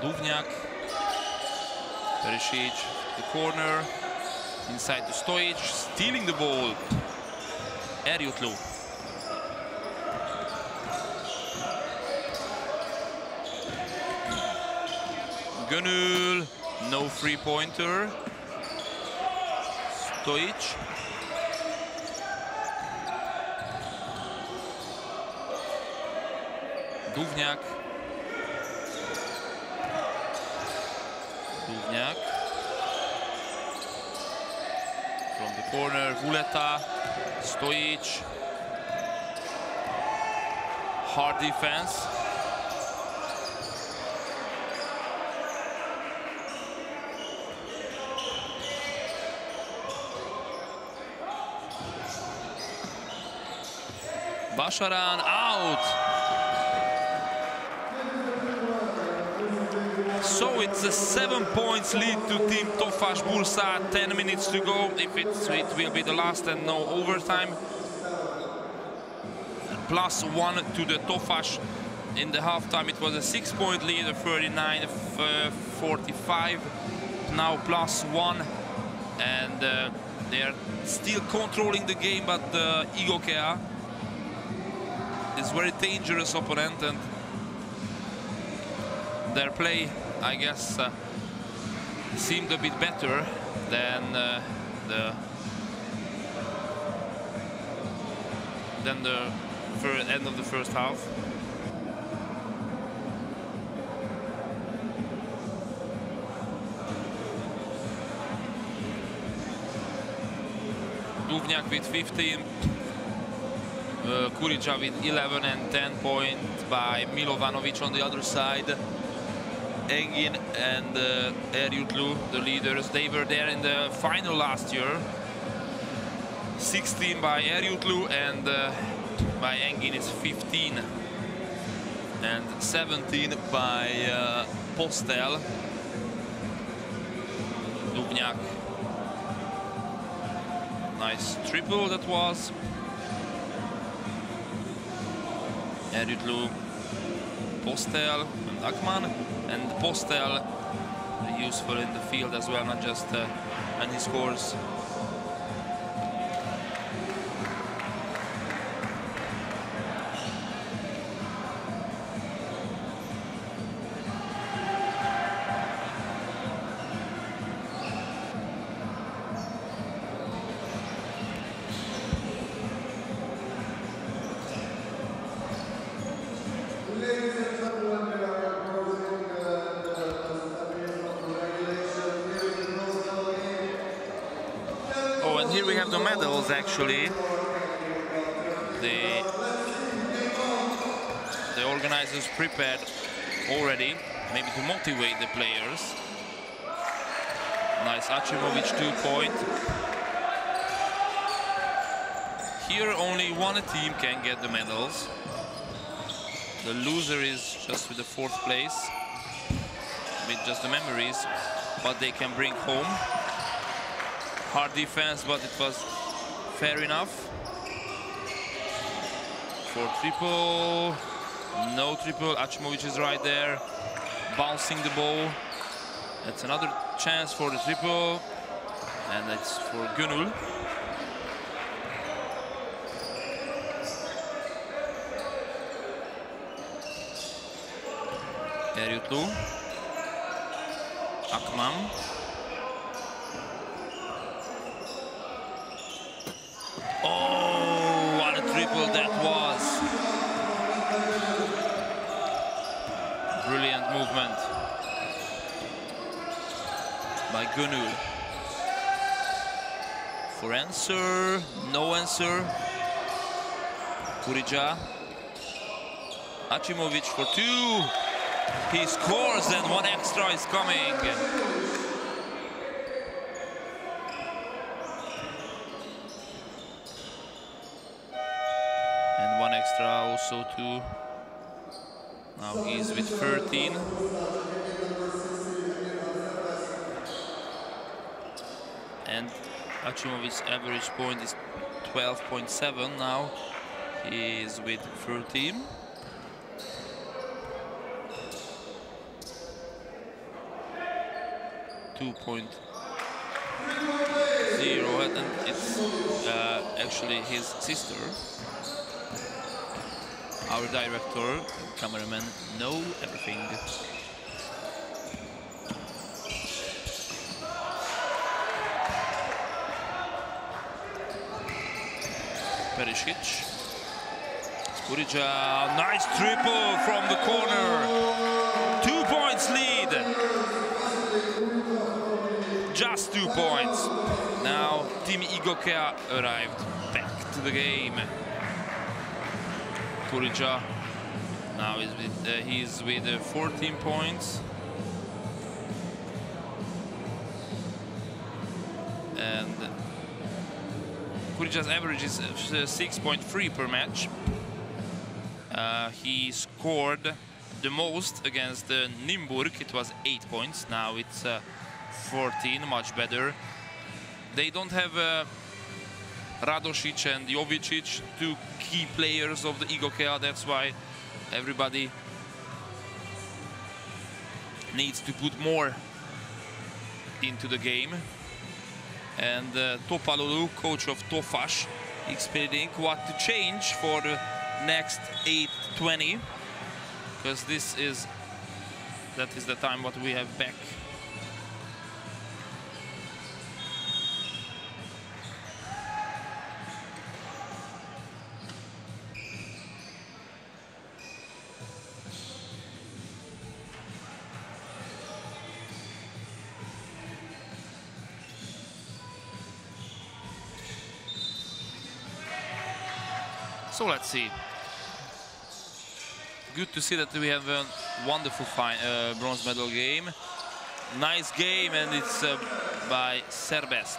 Duvnjak. Perisic the corner. Inside to Stojic, stealing the ball. Eryurtlu. Gönül, no three-pointer. Stojic. Duvnjak corner, Vuleta, Stojic. Hard defense. Başaran out. So it's a seven points lead to Team Tofaş Bursa. 10 minutes to go. If it will be the last and no overtime. Plus one to the Tofaş. In the halftime, it was a six-point lead, 39-45. Now plus one, and uh, they are still controlling the game, but uh, Igokea is very dangerous opponent, and their play, I guess, uh, seemed a bit better than uh, the than the end of the first half. Duvnjak with 15, uh, Kurica with 11 and 10 points by Milovanovic on the other side. Engin and uh, the leaders, they were there in the final last year. 16 by Eryurtlu and uh, by Engin is 15 and 17 by uh, Postel. Duvnjak. Nice triple that was. Eryurtlu, Postel and Akman. And Postel useful in the field as well, not just uh, when he scores. Prepared already, maybe to motivate the players. Nice Acimovic two point. Here only one team can get the medals. The loser is just with the fourth place, with just the memories, but they can bring home. Hard defense, but it was fair enough. For triple, no triple. Acimovic is right there, bouncing the ball. That's another chance for the triple, and that's for Gönül. Eryurtlu. Akman. Oh, what a triple that was. Brilliant movement Gönül. For answer, no answer. Kurica. Acimovic for two. He scores and one extra is coming. And one extra also too. Now he's with 13. And Acimovic's average point is 12.7 now. He is with 13. Two point zero, and it's uh, actually his sister. Our director, cameraman, know everything. Perisic. Skurija, nice triple from the corner. Two points lead. Just two points. Now Team Igokea arrived back to the game. Kurija now is with, uh, he's with uh, 14 points. Kurija's average is uh, 6.3 per match. Uh, he scored the most against uh, Nymburk. It was 8 points. Now it's uh, 14, much better. They don't have uh, Radosic and Jovicic, two key players of the Igokea. That's why everybody needs to put more into the game. And uh, Topaloğlu, coach of Tofaş, explaining what to change for the next 8.20 because this is that is the time what we have back So let's see. Good to see that we have a wonderful fine, uh, bronze medal game. Nice game, and it's uh, by Serbest.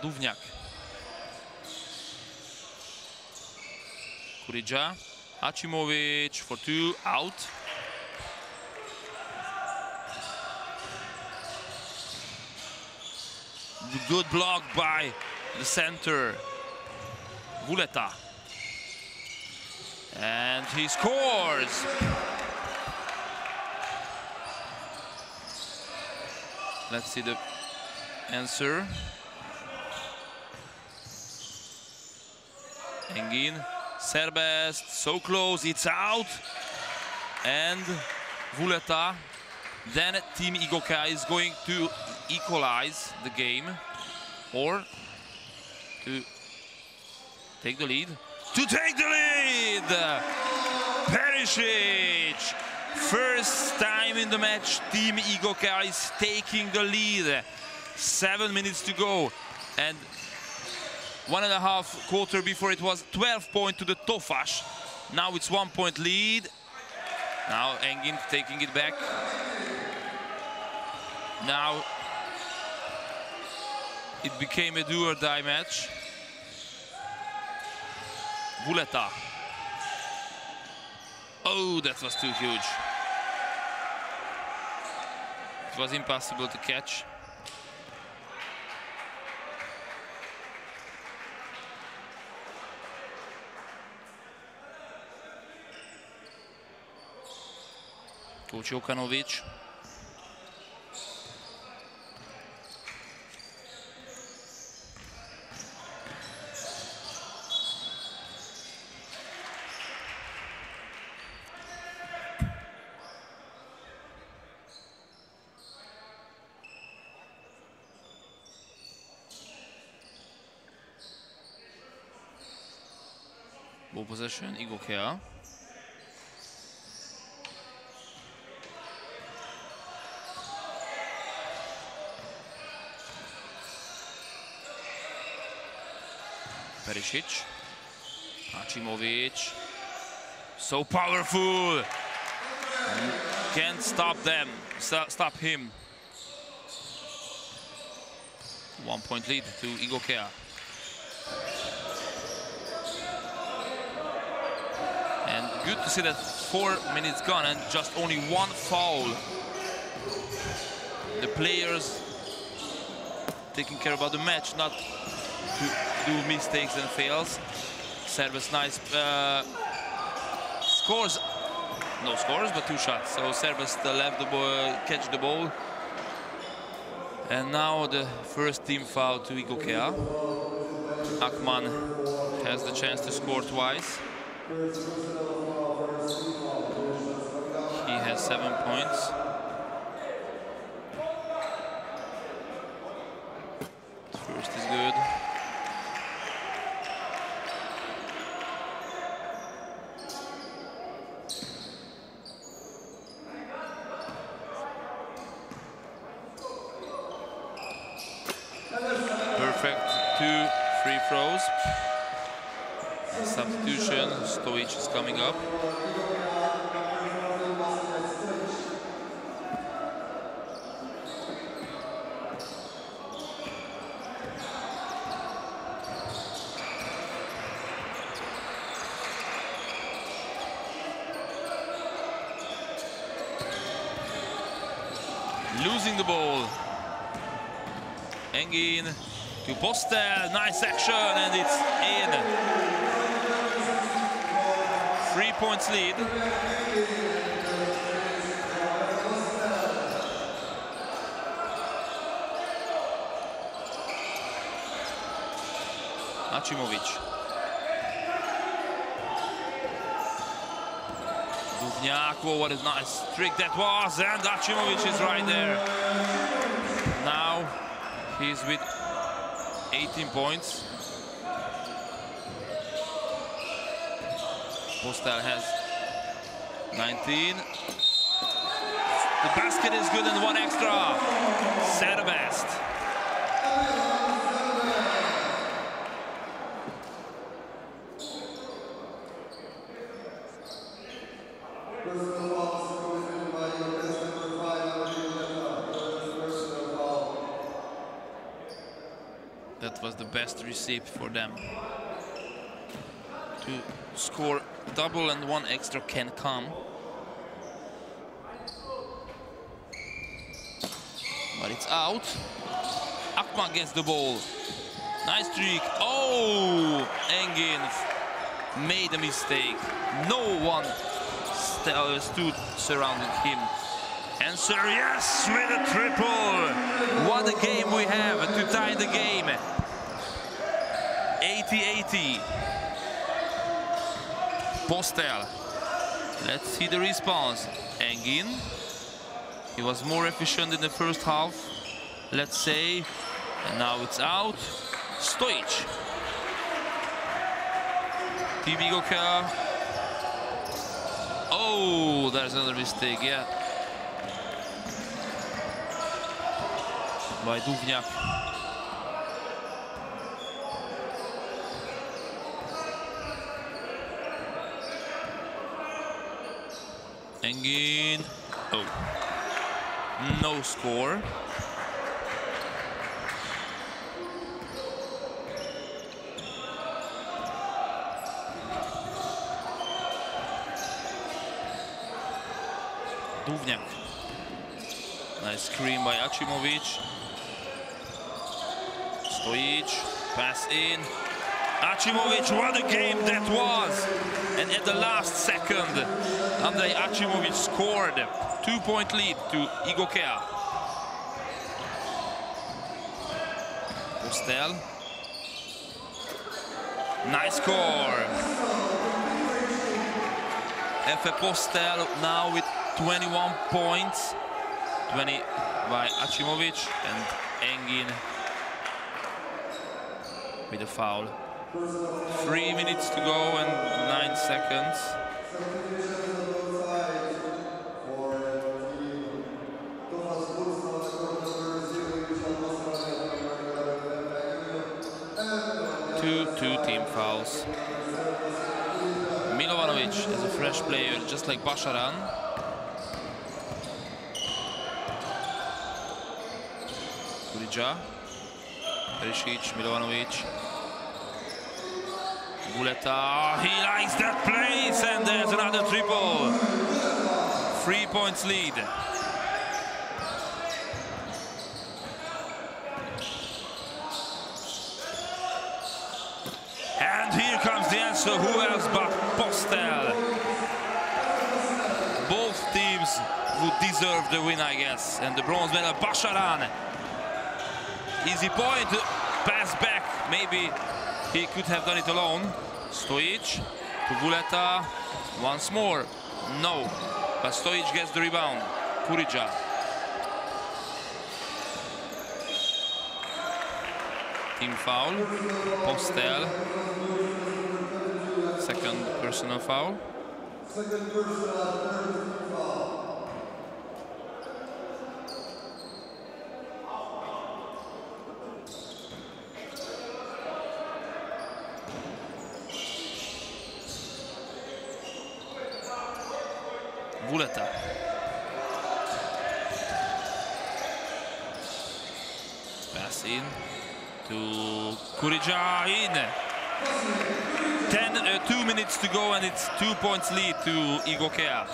Duvnjak. Kurija. Acimovic for two, out. Good block by the center, Vuleta. And he scores. Let's see the answer. Engin, Serbest, so close, it's out. And Vuleta. Then Team Igokea is going to equalize the game or to take the lead. To take the lead! Perisic! First time in the match, Team Igokea is taking the lead. Seven minutes to go. And one and a half quarter before it was 12 point to the Tofaş. Now it's one point lead. Now Engin taking it back. Now it became a do or die match. Vuleta. Oh, that was too huge. It was impossible to catch. Coach Jokanovic. Possession, Igokea. Perisic. Acimovic. So powerful. Can't stop them. Stop him. One point lead to Igokea. And good to see that four minutes gone and just only one foul. The players taking care about the match, not to do mistakes and fails. Service nice uh, scores, no scores, but two shots. So Serbest left the ball, catch the ball. And now the first team foul to Igokea. Akman has the chance to score twice. He has seven points. two free throws. Substitution, Stojic is coming up. Losing the ball. Engin to Postel, nice action, and it's in. Three points lead. Acimovic. Duvnjak, oh, what a nice trick that was, and Acimovic is right there. Now he's with 18 points. Postel has 19. The basket is good and one extra. Serbest. That was the for them. To score double and one extra can come. But it's out. Akman gets the ball. Nice trick. Oh, Engin made a mistake. No one st stood surrounding him. Answer yes with a triple. What a game we have to tie the game. 80-80. Postel. Let's see the response. Engin. He was more efficient in the first half, let's say. And now it's out. Stojic. Team Igokea. Oh, there's another mistake, yeah. By Duvnjak. Engin. Oh. No score. Duvnjak. Nice screen by Acimovic. Stojic, pass in. Acimovic, what a game that was! And at the last second, Andrei Acimovic scored. Two-point lead to Igokea. Postel. Nice score. Efe Postel now with 21 points. 20 by Acimovic and Engin with a foul. Three minutes to go and nine seconds. Two, two team fouls. Milovanovic is a fresh player, just like Başaran. Kurija, Perisic, Milovanovic. He likes that place, and there's another triple. Three points lead. And here comes the answer, who else but Postel? Both teams would deserve the win, I guess. And the bronze medal, Başaran. Easy point, pass back, maybe he could have done it alone. Stojic to Vuleta once more. No, but Stojic gets the rebound. Kurija. Team foul. Postel. Second personal foul. Second personal foul. Vuleta. Pass in to Kurija in. 10, uh, two minutes to go and it's two points lead to Igokea.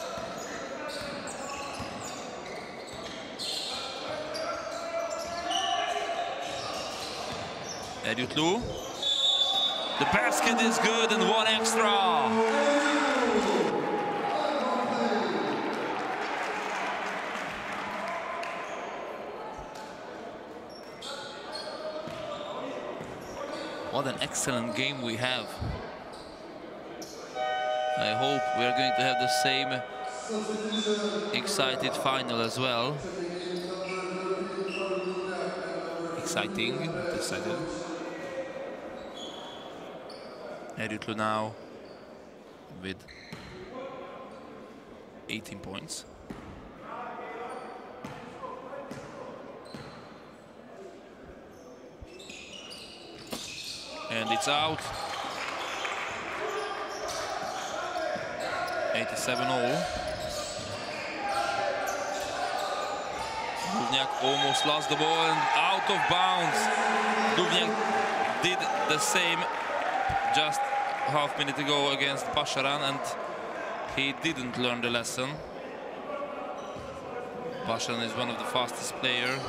Eryurtlu. The basket is good and one extra. What an excellent game we have. I hope we are going to have the same excited final as well. Exciting, excited. Eryurtlu now with 18 points. and it's out. 87 all. Duvnjak almost lost the ball and out of bounds. Duvnjak did the same just half minute ago against Başaran and he didn't learn the lesson. Başaran is one of the fastest players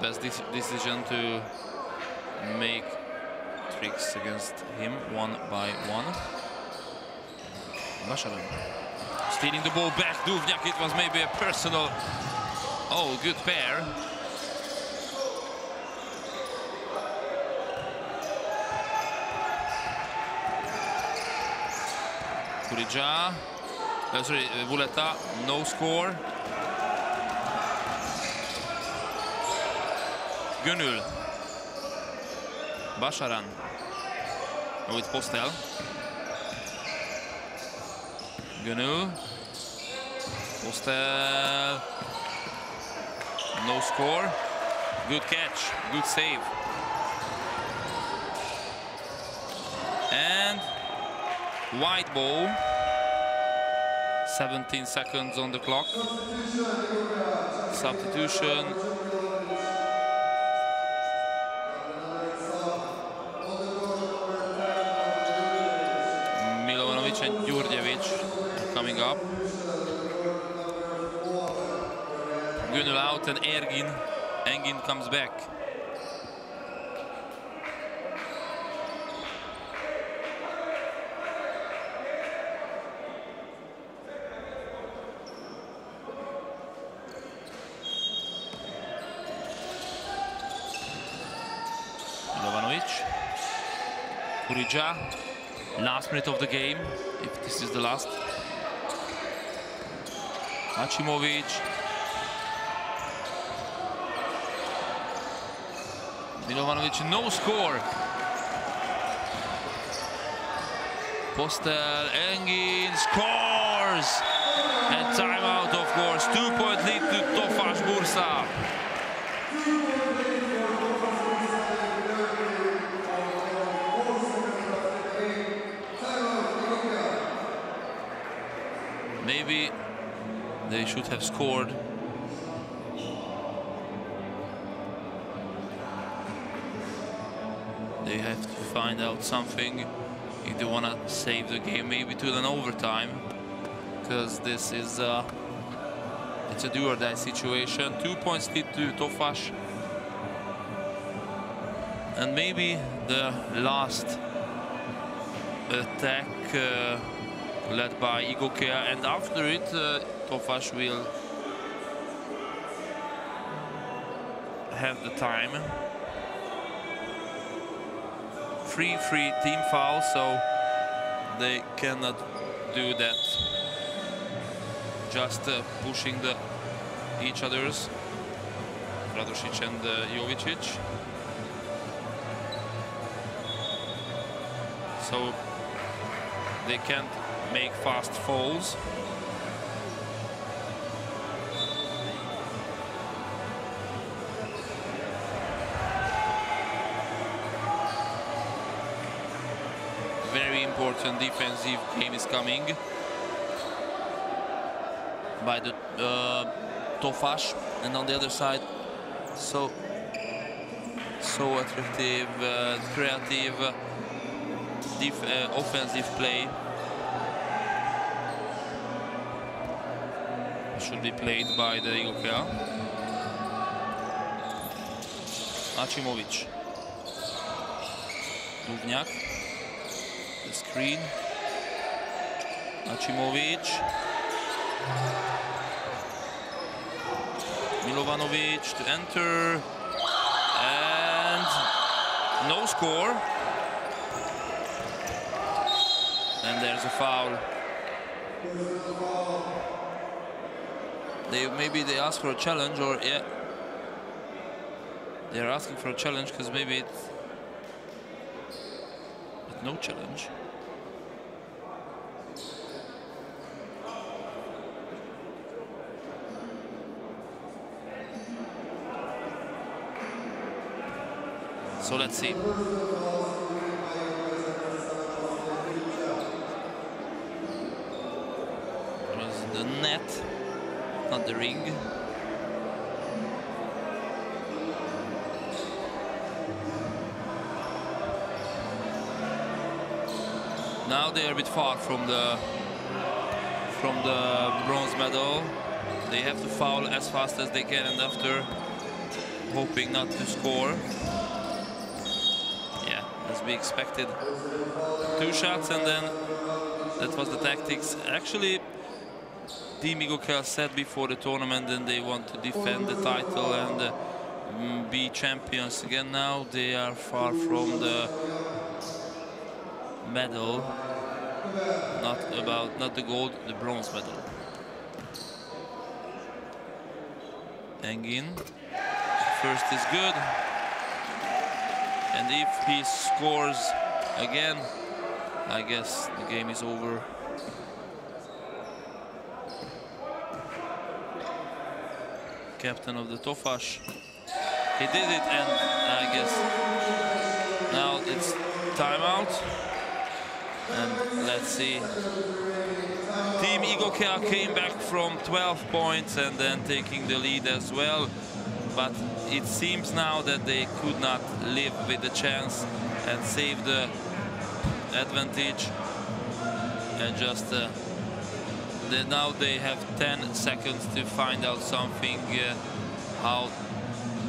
the best decision to make tricks against him one by one. Stealing the ball back. Duvnjak, it was maybe a personal. Oh, good pair. Kurija, uh, sorry, Vuleta, no score. Gönül. Başaran with Postel. Gönül. Postel. No score. Good catch. Good save. And white ball. 17 seconds on the clock. Substitution. And Ergin. Engin comes back. Jovanovic. Kurija last minute of the game, if this is the last. Acimovic. Milovanovic, no score. Postel, Engin scores! And timeout, of course. Two-point lead to Tofaş Bursa. maybe they should have scored. They have to find out something if they want to save the game, maybe to an overtime, because this is uh, it's a do or die situation. Two points lead to Tofaş. And maybe the last attack uh, led by Igokea, and after it, uh, Tofaş will have the time. Free, free team foul, so they cannot do that. Just uh, pushing the each other's, Radosic and uh, Jovicic. So they can't make fast falls. Defensive game is coming. By the uh, Tofaş and on the other side. So so attractive uh, creative uh, offensive play. Should be played by the Igokea Acimovic Duvnjak. the screen. Acimovic Milovanovic to enter. And no score. And there's a foul. They maybe they ask for a challenge or yeah. They're asking for a challenge because maybe it's no challenge So let's see. It was the net, not the ring. Now they are a bit far from the from the bronze medal. They have to foul as fast as they can and after hoping not to score be expected. Two shots and then that was the tactics. Actually, Team Igokea said before the tournament that they want to defend the title and uh, mm, be champions again now. They are far from the medal, not about not the gold, the bronze medal. Engin, first is good. And if he scores again, I guess the game is over. Captain of the Tofaş. He did it and I guess now it's timeout. And let's see. Team Igokea came back from 12 points and then taking the lead as well but it seems now that they could not live with the chance and save the advantage. And just uh, they, now they have 10 seconds to find out something uh, how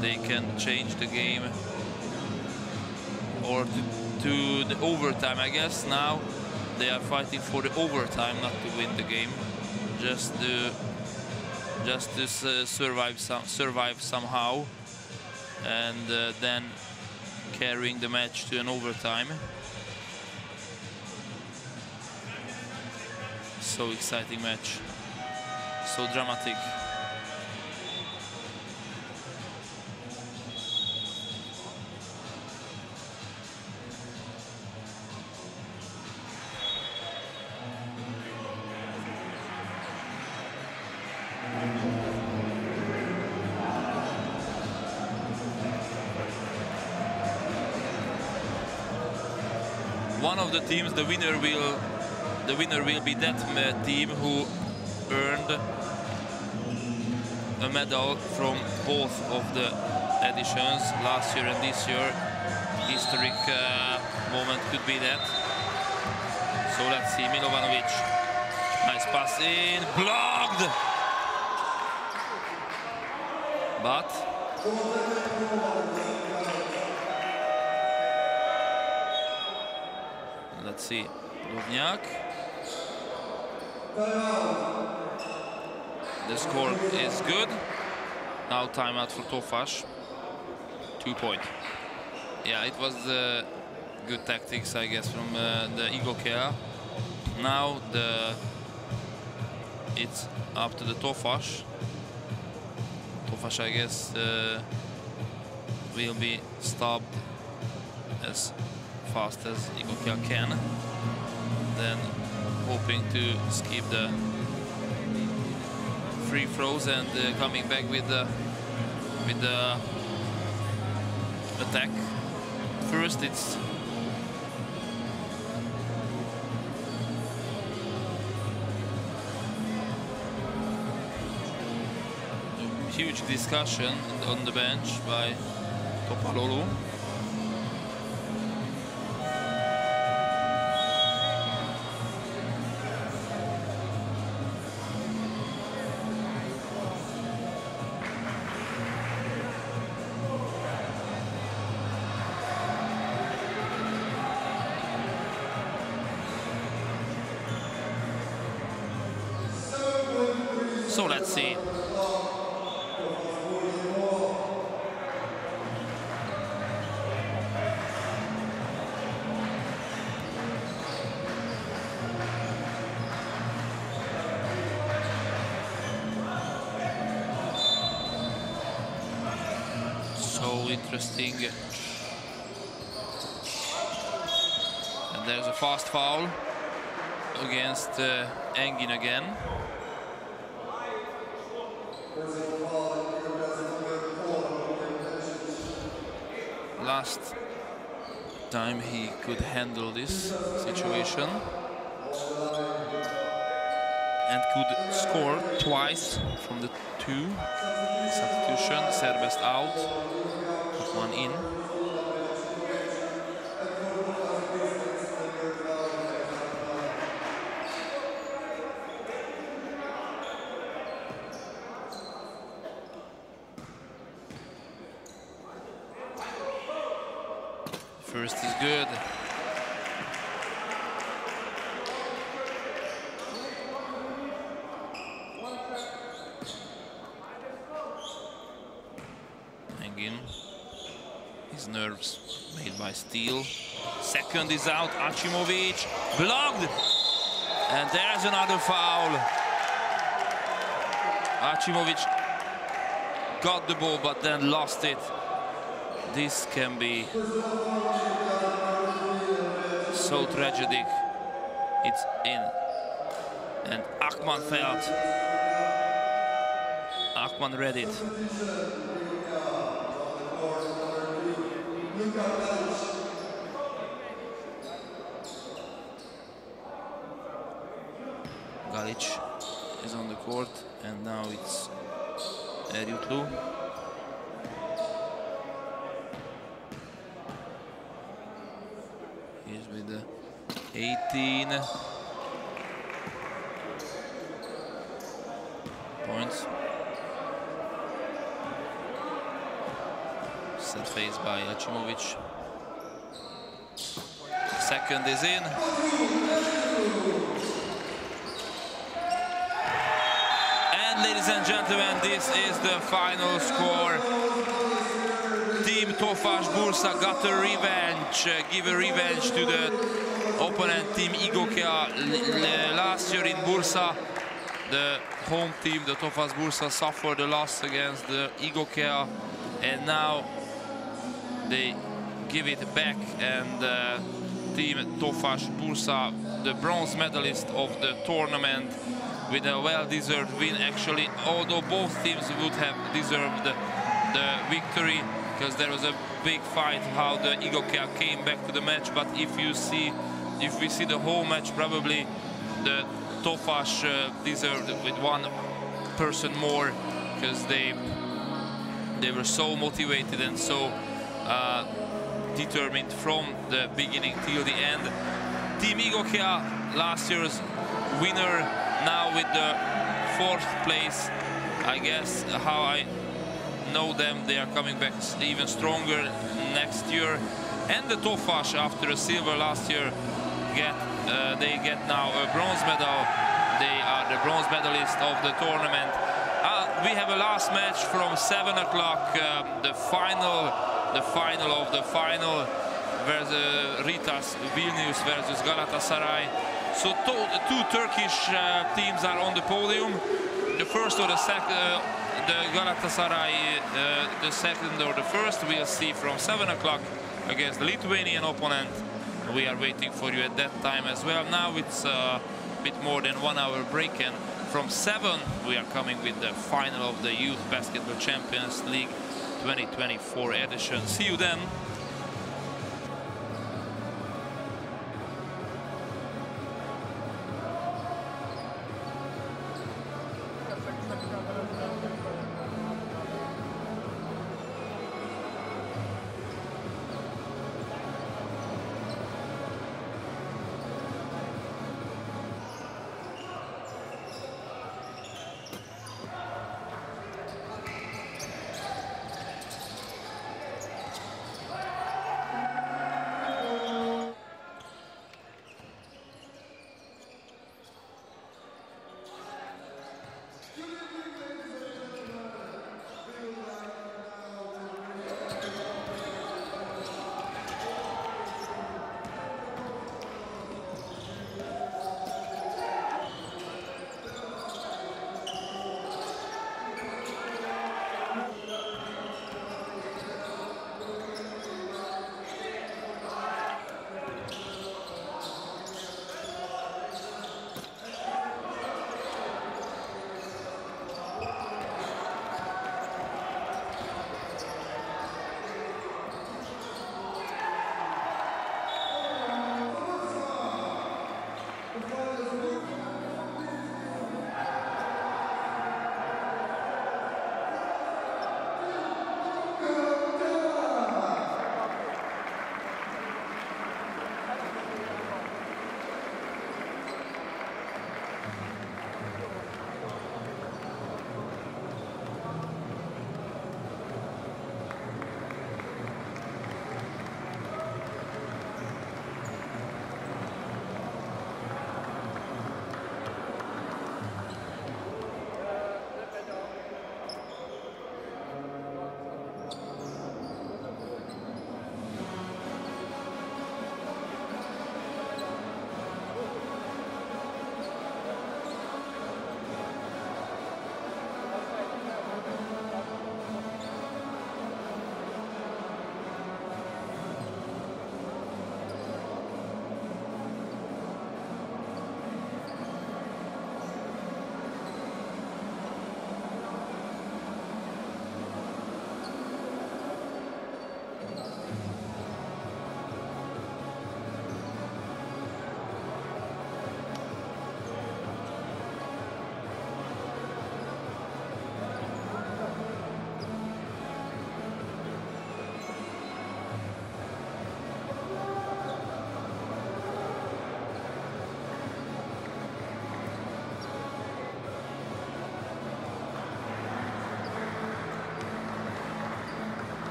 they can change the game. Or to, to the overtime I guess. Now they are fighting for the overtime not to win the game. Just to just to uh, survive some, survive somehow and uh, then carrying the match to an overtime. So exciting match, so dramatic. Of the teams, the winner will the winner will be that team who earned a medal from both of the editions, last year and this year. Historic uh, moment could be that. So let's see, Milovanovic. Nice pass in, blocked! But Let's The score is good. Now timeout for Tofaş. Two point. Yeah, it was uh, good tactics, I guess, from uh, the Igokea. Now the it's up to the Tofaş. Tofaş, I guess, uh, will be stopped as fast as Igokea I can. Then hoping to skip the free throws and uh, coming back with the with the attack. First, it's huge discussion on the bench by Topaloğlu. Fast foul against uh, Engin again. Last time he could handle this situation and could score twice from the two substitution. Serbest out, one in. First is good. Engin. His nerves made by steel. Second is out. Acimovic blocked. And there's another foul. Acimovic got the ball but then lost it. This can be so tragic. It's in. And Akman felt. Akman read it. Is on the court and now it's Eryurtlu. He's with the 18 points. Set face by Acimovic. Second is in. And ladies and gentlemen, this is the final score. Team Tofaş Bursa got a revenge, uh, give a revenge to the opponent team Igokea last year in Bursa. The home team, the Tofaş Bursa, suffered a loss against the Igokea and now they give it back and uh, team Tofaş Bursa, the bronze medalist of the tournament with a well-deserved win actually, although both teams would have deserved the, the victory because there was a big fight how the Igokea came back to the match but if you see if we see the whole match probably the Tofaş uh, deserved with one person more because they they were so motivated and so uh, determined from the beginning till the end. Team Igokea, last year's winner, now with the fourth place. I guess how I know them, they are coming back even stronger next year. And the Tofaş, after a silver last year, get uh, they get now a bronze medal. They are the bronze medalist of the tournament. Uh, we have a last match from 7 o'clock, uh, the final the final of the final versus Rytas Vilnius versus Galatasaray. So two Turkish uh, teams are on the podium. The first or the second, uh, the Galatasaray, uh, the second or the first, we'll see from 7 o'clock against the Lithuanian opponent. We are waiting for you at that time as well. Now it's a bit more than one hour break and from 7 we are coming with the final of the Youth Basketball Champions League 2024 edition. See you then.